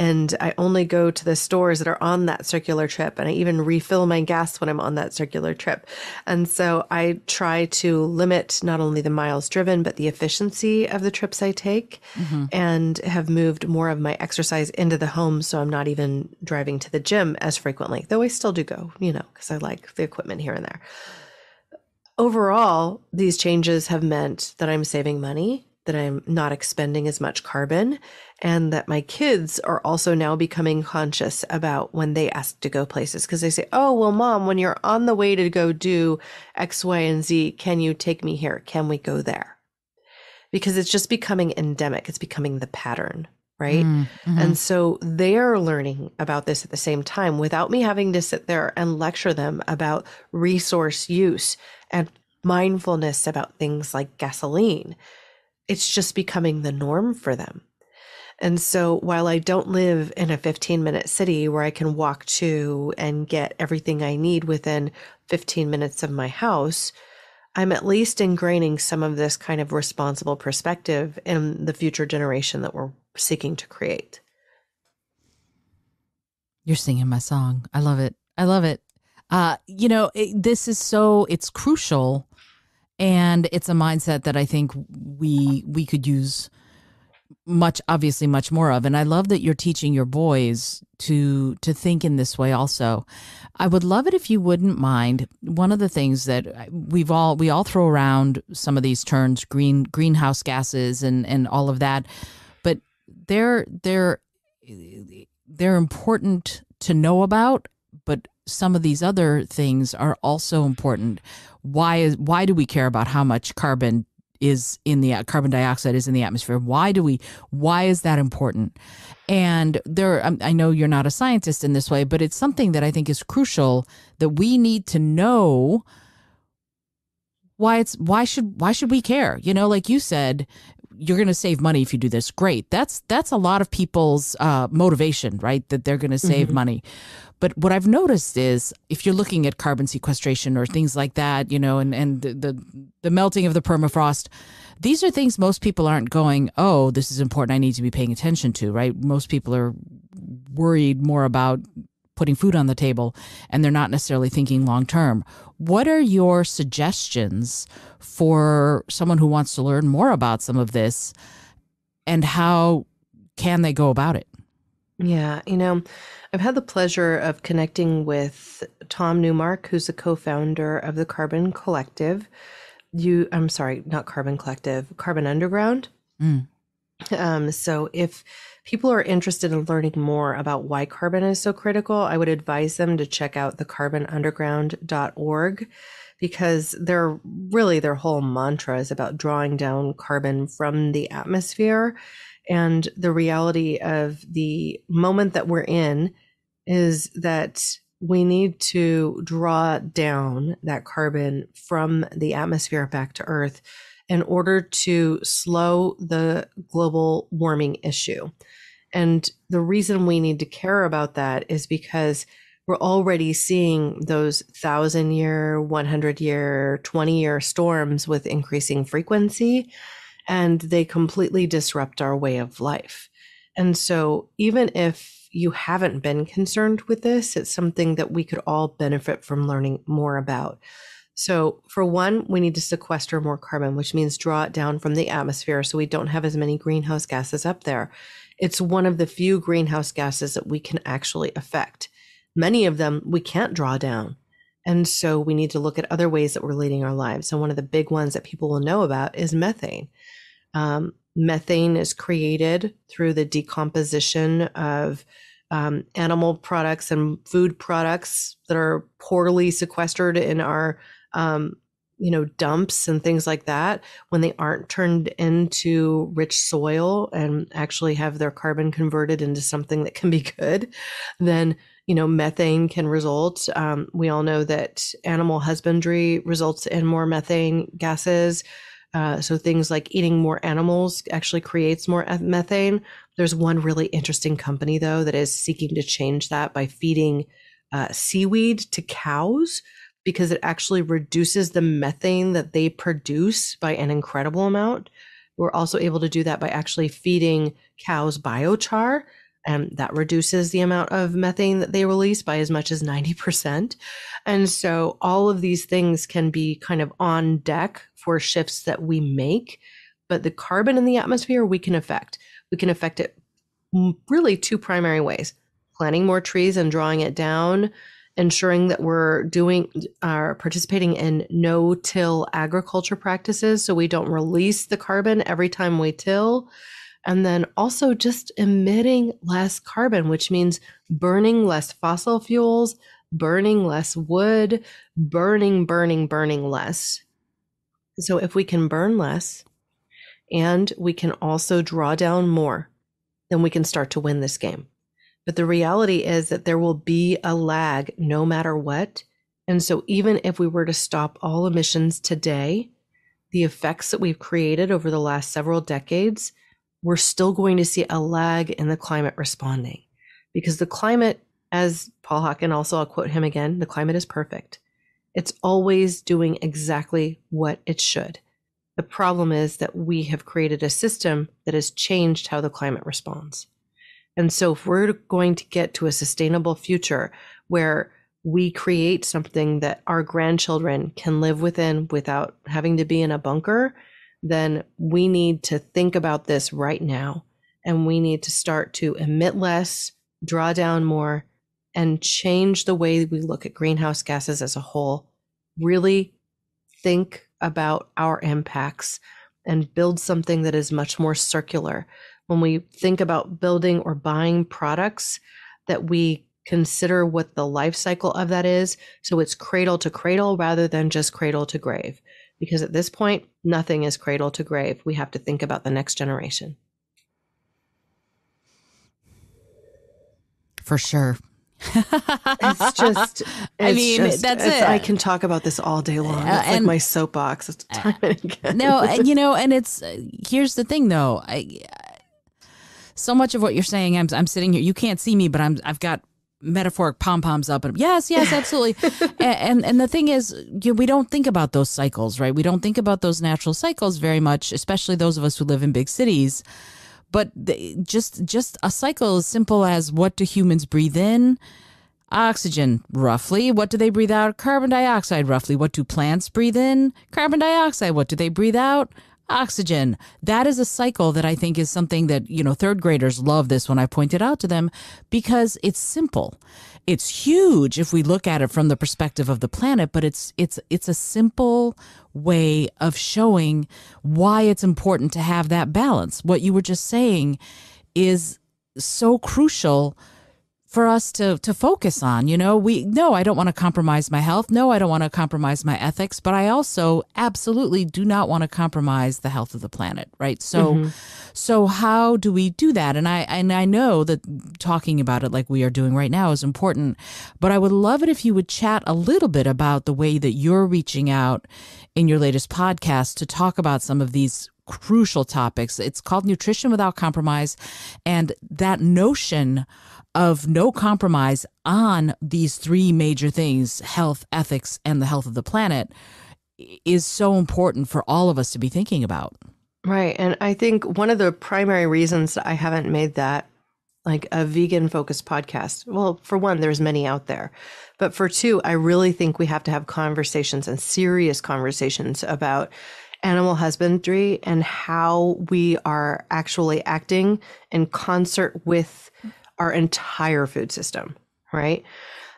and I only go to the stores that are on that circular trip and I even refill my gas when I'm on that circular trip. And so I try to limit not only the miles driven but the efficiency of the trips I take mm-hmm. and have moved more of my exercise into the home so I'm not even driving to the gym as frequently. Though I still do go, you know, cuz I like the equipment here and there. Overall, these changes have meant that I'm saving money that I'm not expending as much carbon, and that my kids are also now becoming conscious about when they ask to go places because they say, Oh, well, mom, when you're on the way to go do X, Y, and Z, can you take me here? Can we go there? Because it's just becoming endemic, it's becoming the pattern, right? Mm-hmm. And so they're learning about this at the same time without me having to sit there and lecture them about resource use and mindfulness about things like gasoline. It's just becoming the norm for them. And so while I don't live in a 15 minute city where I can walk to and get everything I need within 15 minutes of my house, I'm at least ingraining some of this kind of responsible perspective in the future generation that we're seeking to create. You're singing my song. I love it. I love it. Uh, you know, it, this is so it's crucial and it's a mindset that I think we we could use much obviously much more of. And i love that you're teaching your boys to to think in this way also. I would love it if you wouldn't mind. One of the things that we've all we all throw around some of these terms green greenhouse gases and and all of that. But they're they're they're important to know about but some of these other things are also important. Why is why do we care about how much carbon is in the carbon dioxide is in the atmosphere. Why do we? Why is that important? And there, um, I know you're not a scientist in this way, but it's something that I think is crucial that we need to know why it's why should why should we care you know like you said you're going to save money if you do this great that's that's a lot of people's uh, motivation right that they're going to save mm-hmm. money but what I've noticed is if you're looking at carbon sequestration or things like that, you know, and, and the, the, the melting of the permafrost, these are things most people aren't going, oh, this is important. I need to be paying attention to, right? Most people are worried more about putting food on the table and they're not necessarily thinking long term. What are your suggestions for someone who wants to learn more about some of this and how can they go about it? Yeah, you know, I've had the pleasure of connecting with Tom Newmark, who's a co-founder of the Carbon Collective. You, I'm sorry, not Carbon Collective, Carbon Underground. Mm. Um, so if people are interested in learning more about why carbon is so critical, I would advise them to check out the carbonunderground.org because they're really their whole mantra is about drawing down carbon from the atmosphere and the reality of the moment that we're in is that we need to draw down that carbon from the atmosphere back to Earth in order to slow the global warming issue. And the reason we need to care about that is because we're already seeing those thousand year, 100 year, 20 year storms with increasing frequency and they completely disrupt our way of life. And so, even if you haven't been concerned with this, it's something that we could all benefit from learning more about. So, for one, we need to sequester more carbon, which means draw it down from the atmosphere so we don't have as many greenhouse gases up there. It's one of the few greenhouse gases that we can actually affect. Many of them we can't draw down. And so we need to look at other ways that we're leading our lives. And one of the big ones that people will know about is methane. Um, methane is created through the decomposition of um, animal products and food products that are poorly sequestered in our um, you know dumps and things like that when they aren't turned into rich soil and actually have their carbon converted into something that can be good then you know methane can result. Um, we all know that animal husbandry results in more methane gases uh, so things like eating more animals actually creates more methane. There's one really interesting company though that is seeking to change that by feeding uh, seaweed to cows because it actually reduces the methane that they produce by an incredible amount. We're also able to do that by actually feeding cows biochar and that reduces the amount of methane that they release by as much as 90%. And so all of these things can be kind of on deck for shifts that we make, but the carbon in the atmosphere we can affect. We can affect it really two primary ways planting more trees and drawing it down ensuring that we're doing are participating in no till agriculture practices so we don't release the carbon every time we till and then also just emitting less carbon, which means burning less fossil fuels, burning less wood, burning, burning, burning less. So if we can burn less and we can also draw down more, then we can start to win this game. But the reality is that there will be a lag no matter what. And so, even if we were to stop all emissions today, the effects that we've created over the last several decades, we're still going to see a lag in the climate responding because the climate, as Paul Hawken also, I'll quote him again, the climate is perfect. It's always doing exactly what it should. The problem is that we have created a system that has changed how the climate responds. And so, if we're going to get to a sustainable future where we create something that our grandchildren can live within without having to be in a bunker, then we need to think about this right now. And we need to start to emit less, draw down more, and change the way we look at greenhouse gases as a whole. Really think about our impacts and build something that is much more circular. When we think about building or buying products, that we consider what the life cycle of that is. So it's cradle to cradle rather than just cradle to grave. Because at this point, nothing is cradle to grave. We have to think about the next generation. For sure. it's just. It's I mean, just, that's it. I can talk about this all day long. Uh, it's and, like my soapbox. It's time and again. No, and you know, and it's uh, here's the thing though. I so much of what you're saying, I'm I'm sitting here. You can't see me, but I'm I've got metaphoric pom poms up and yes, yes, absolutely. and, and, and the thing is, you know, we don't think about those cycles, right? We don't think about those natural cycles very much, especially those of us who live in big cities. But the, just just a cycle as simple as what do humans breathe in? Oxygen, roughly. What do they breathe out? Carbon dioxide, roughly. What do plants breathe in? Carbon dioxide. What do they breathe out? Oxygen. That is a cycle that I think is something that, you know, third graders love this when I point it out to them because it's simple. It's huge if we look at it from the perspective of the planet, but it's it's it's a simple way of showing why it's important to have that balance. What you were just saying is so crucial for us to to focus on you know? We no i don't want to compromise my health. No i don't want to compromise my ethics but i also absolutely do not want to compromise the health of the planet right? So mm-hmm. so how do we do that? And i and i know that talking about it like we are doing right now is important but i would love it if you would chat a little bit about the way that you're reaching out in your latest podcast to talk about some of these crucial topics. It's called nutrition without compromise and that notion of no compromise on these three major things health, ethics, and the health of the planet is so important for all of us to be thinking about. Right. And I think one of the primary reasons I haven't made that like a vegan focused podcast. Well, for one, there's many out there. But for two, I really think we have to have conversations and serious conversations about animal husbandry and how we are actually acting in concert with our entire food system, right?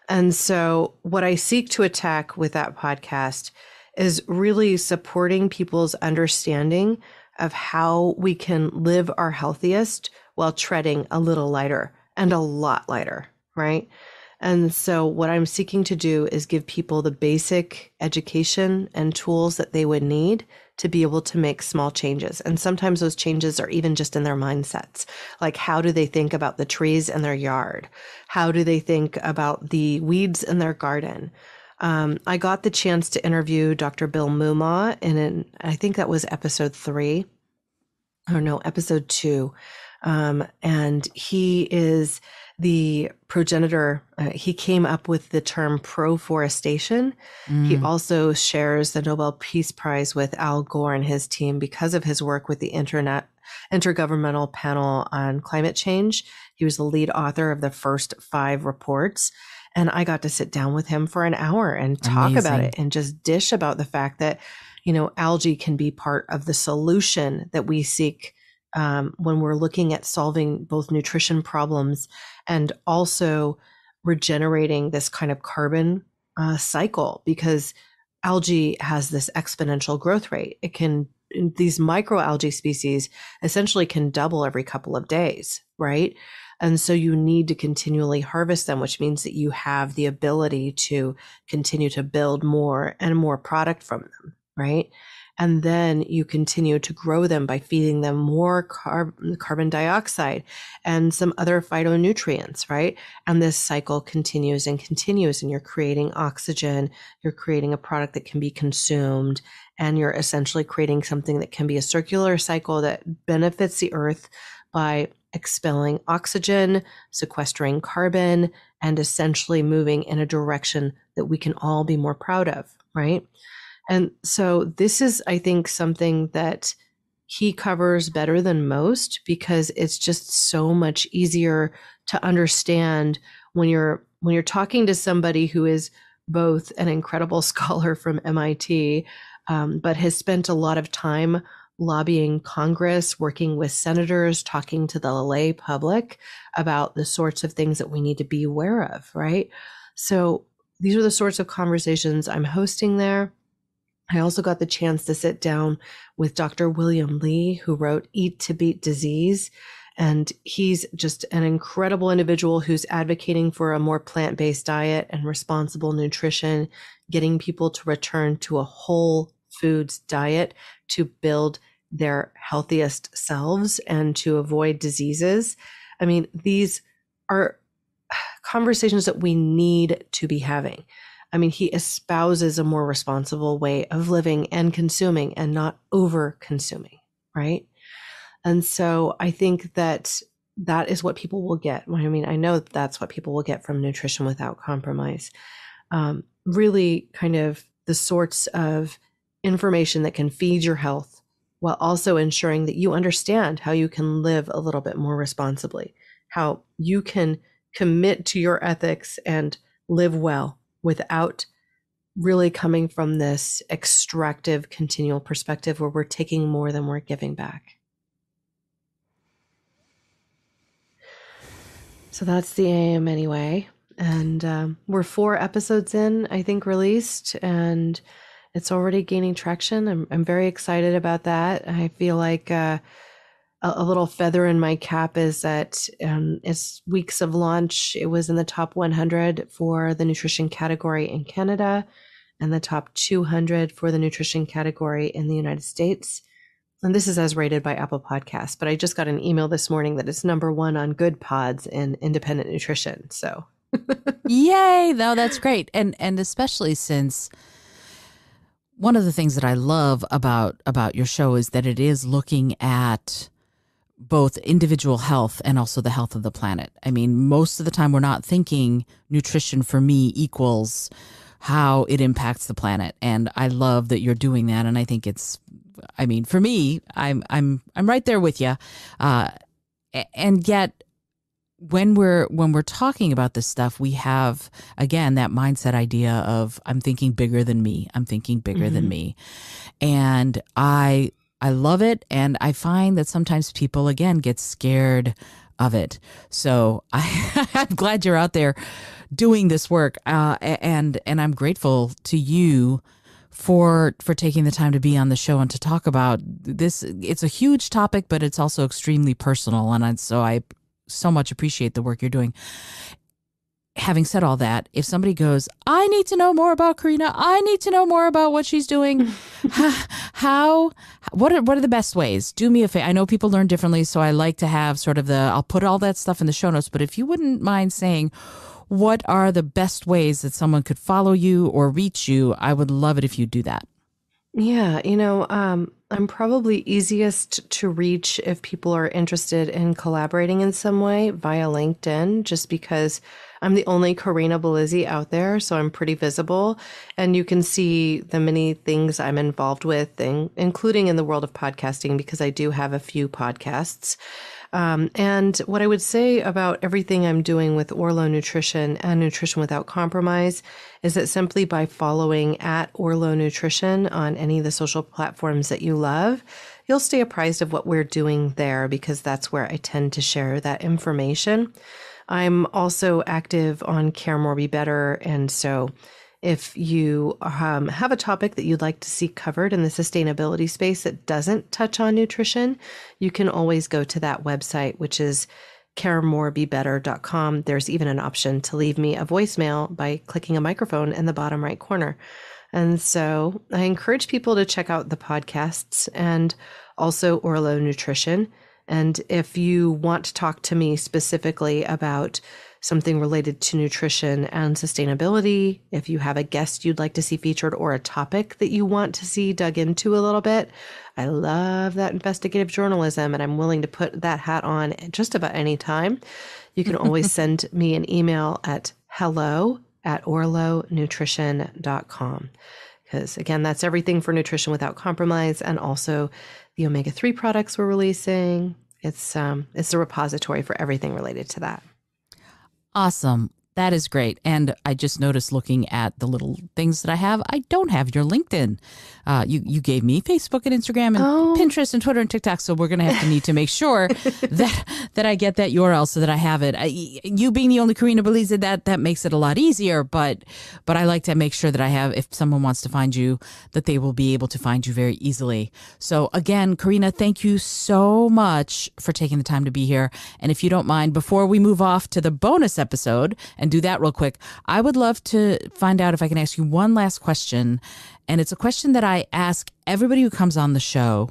And so, what I seek to attack with that podcast is really supporting people's understanding of how we can live our healthiest while treading a little lighter and a lot lighter, right? And so, what I'm seeking to do is give people the basic education and tools that they would need to be able to make small changes. And sometimes those changes are even just in their mindsets. Like, how do they think about the trees in their yard? How do they think about the weeds in their garden? Um, I got the chance to interview Dr. Bill Moomaw in, an, I think that was episode three, or no, episode two. Um, and he is the progenitor, uh, he came up with the term proforestation. Mm. He also shares the Nobel Peace Prize with Al Gore and his team because of his work with the Internet Intergovernmental Panel on Climate Change. He was the lead author of the first five reports. And I got to sit down with him for an hour and talk Amazing. about it and just dish about the fact that, you know, algae can be part of the solution that we seek um, when we're looking at solving both nutrition problems and also regenerating this kind of carbon uh, cycle because algae has this exponential growth rate. It can, these microalgae species essentially can double every couple of days, right? And so you need to continually harvest them, which means that you have the ability to continue to build more and more product from them, right? And then you continue to grow them by feeding them more carb- carbon dioxide and some other phytonutrients, right? And this cycle continues and continues, and you're creating oxygen, you're creating a product that can be consumed, and you're essentially creating something that can be a circular cycle that benefits the earth by expelling oxygen, sequestering carbon, and essentially moving in a direction that we can all be more proud of, right? And so this is, I think, something that he covers better than most because it's just so much easier to understand when you're when you're talking to somebody who is both an incredible scholar from MIT, um, but has spent a lot of time lobbying Congress, working with senators, talking to the lay public about the sorts of things that we need to be aware of, right? So these are the sorts of conversations I'm hosting there. I also got the chance to sit down with Dr. William Li, who wrote Eat to Beat Disease. And he's just an incredible individual who's advocating for a more plant based diet and responsible nutrition, getting people to return to a whole foods diet to build their healthiest selves and to avoid diseases. I mean, these are conversations that we need to be having. I mean, he espouses a more responsible way of living and consuming and not over consuming, right? And so I think that that is what people will get. I mean, I know that's what people will get from nutrition without compromise. Um, really, kind of the sorts of information that can feed your health while also ensuring that you understand how you can live a little bit more responsibly, how you can commit to your ethics and live well without really coming from this extractive continual perspective where we're taking more than we're giving back. So that's the aim anyway. And um, we're four episodes in, I think, released, and it's already gaining traction. I'm, I'm very excited about that. I feel like uh, a, little feather in my cap is that um, it's weeks of launch. It was in the top 100 for the nutrition category in Canada and the top 200 for the nutrition category in the United States. And this is as rated by Apple Podcasts, but I just got an email this morning that it's number one on Good Pods in independent nutrition. So, yay! Though that's great, and and especially since one of the things that I love about about your show is that it is looking at both individual health and also the health of the planet. I mean, most of the time we're not thinking nutrition for me equals how it impacts the planet, and I love that you're doing that. And I think it's, I mean, for me, I'm I'm I'm right there with you, uh, and yet when we're when we're talking about this stuff we have again that mindset idea of i'm thinking bigger than me i'm thinking bigger mm-hmm. than me and i i love it and i find that sometimes people again get scared of it so i i'm glad you're out there doing this work uh, and and i'm grateful to you for for taking the time to be on the show and to talk about this it's a huge topic but it's also extremely personal and I, so i so much appreciate the work you're doing. Having said all that, if somebody goes, I need to know more about Corinna. I need to know more about what she's doing. how, what are, what are the best ways? Do me a favor. I know people learn differently, so I like to have sort of the, I'll put all that stuff in the show notes, but if you wouldn't mind saying, what are the best ways that someone could follow you or reach you? I would love it if you do that. Yeah, you know, um, I'm probably easiest to reach if people are interested in collaborating in some way via LinkedIn, just because I'm the only Corinna Bellizzi out there, so I'm pretty visible. And you can see the many things I'm involved with, including in the world of podcasting, because I do have a few podcasts. Um, and what I would say about everything I'm doing with Orlo Nutrition and Nutrition Without Compromise is that simply by following at Orlo Nutrition on any of the social platforms that you love, you'll stay apprised of what we're doing there because that's where I tend to share that information. I'm also active on Care More Be Better. And so if you um, have a topic that you'd like to see covered in the sustainability space that doesn't touch on nutrition, you can always go to that website, which is caremorebebetter.com. There's even an option to leave me a voicemail by clicking a microphone in the bottom right corner. And so I encourage people to check out the podcasts and also Orlo Nutrition. And if you want to talk to me specifically about something related to nutrition and sustainability, if you have a guest you'd like to see featured or a topic that you want to see dug into a little bit, I love that investigative journalism and I'm willing to put that hat on just about any time. You can always send me an email at hello at orlonutrition.com. Because again, that's everything for nutrition without compromise and also the omega 3 products we're releasing. It's um it's a repository for everything related to that. Awesome. That is great. And I just noticed looking at the little things that I have, I don't have your LinkedIn. Uh, you you gave me Facebook and Instagram and oh. Pinterest and Twitter and TikTok, so we're going to have to need to make sure that that I get that URL so that I have it. I, you being the only Corinna Bellizzi that that makes it a lot easier. But but I like to make sure that I have if someone wants to find you, that they will be able to find you very easily. So again, Corinna, thank you so much for taking the time to be here. And if you don't mind, before we move off to the bonus episode and do that real quick, I would love to find out if I can ask you one last question and it's a question that I ask everybody who comes on the show.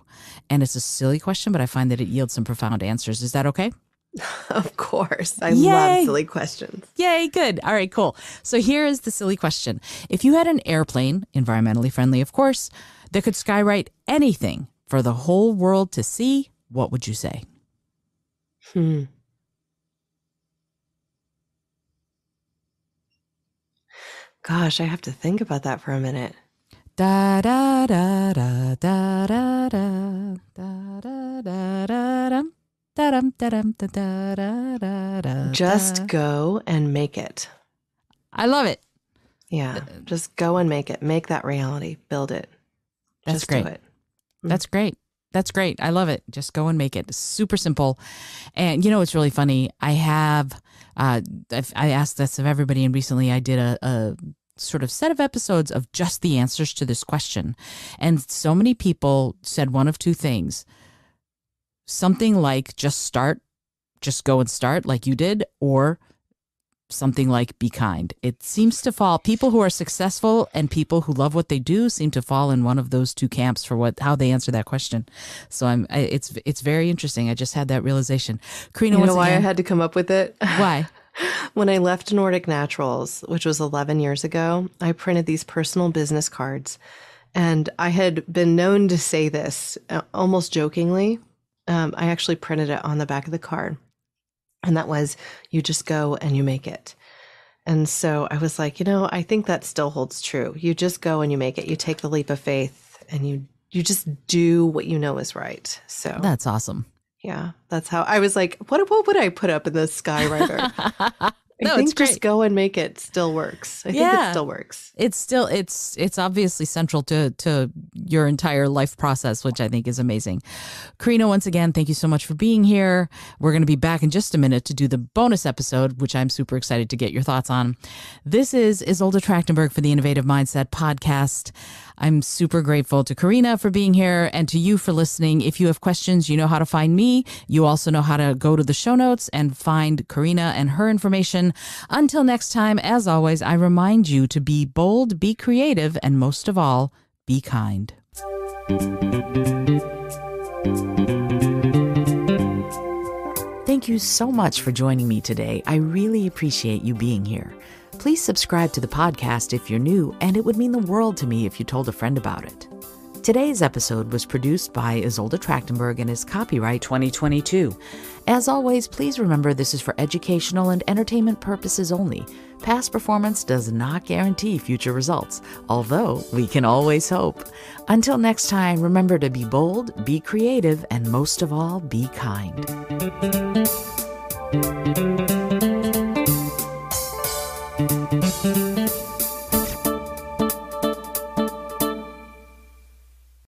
And it's a silly question, but I find that it yields some profound answers. Is that okay? Of course. I Yay. love silly questions. Yay, good. All right, cool. So here is the silly question. If you had an airplane, environmentally friendly, of course, that could skywrite anything for the whole world to see, what would you say? Hmm. Gosh, I have to think about that for a minute. Da da da da da da da da da da da Just go and make it. I love it. Yeah. Just go and make it. Make that reality. Build it. That's Just great. do it. That's great. That's great. I love it. Just go and make it. super simple. And you know, it's really funny. I have, uh, I asked this of everybody, and recently I did a, a sort of set of episodes of just the answers to this question. And so many people said one of two things something like just start, just go and start like you did, or something like be kind. It seems to fall people who are successful and people who love what they do seem to fall in one of those two camps for what how they answer that question. So I'm I, it's it's very interesting. I just had that realization. Corinna, you know why again, I had to come up with it? Why? when I left Nordic Naturals, which was 11 years ago, I printed these personal business cards. And I had been known to say this uh, almost jokingly. Um, I actually printed it on the back of the card. And that was, you just go and you make it. And so I was like, you know, I think that still holds true. You just go and you make it. You take the leap of faith and you you just do what you know is right. So That's awesome. Yeah, that's how I was like, what what would I put up in the skywriter? no, I think just go and make it still works. I yeah. think it still works. It's still it's it's obviously central to to your entire life process, which I think is amazing. Corinna, once again, thank you so much for being here. We're going to be back in just a minute to do the bonus episode, which I'm super excited to get your thoughts on. This is Izolda Trakhtenberg for the Innovative Mindset podcast. I'm super grateful to Corinna for being here and to you for listening. If you have questions, you know how to find me. You also know how to go to the show notes and find Corinna and her information. Until next time, as always, I remind you to be bold, be creative, and most of all, be kind. Thank you so much for joining me today. I really appreciate you being here. Please subscribe to the podcast if you're new, and it would mean the world to me if you told a friend about it. Today's episode was produced by Izolda Trakhtenberg and is copyright 2022. As always, please remember this is for educational and entertainment purposes only. Past performance does not guarantee future results, although we can always hope. Until next time, remember to be bold, be creative, and most of all, be kind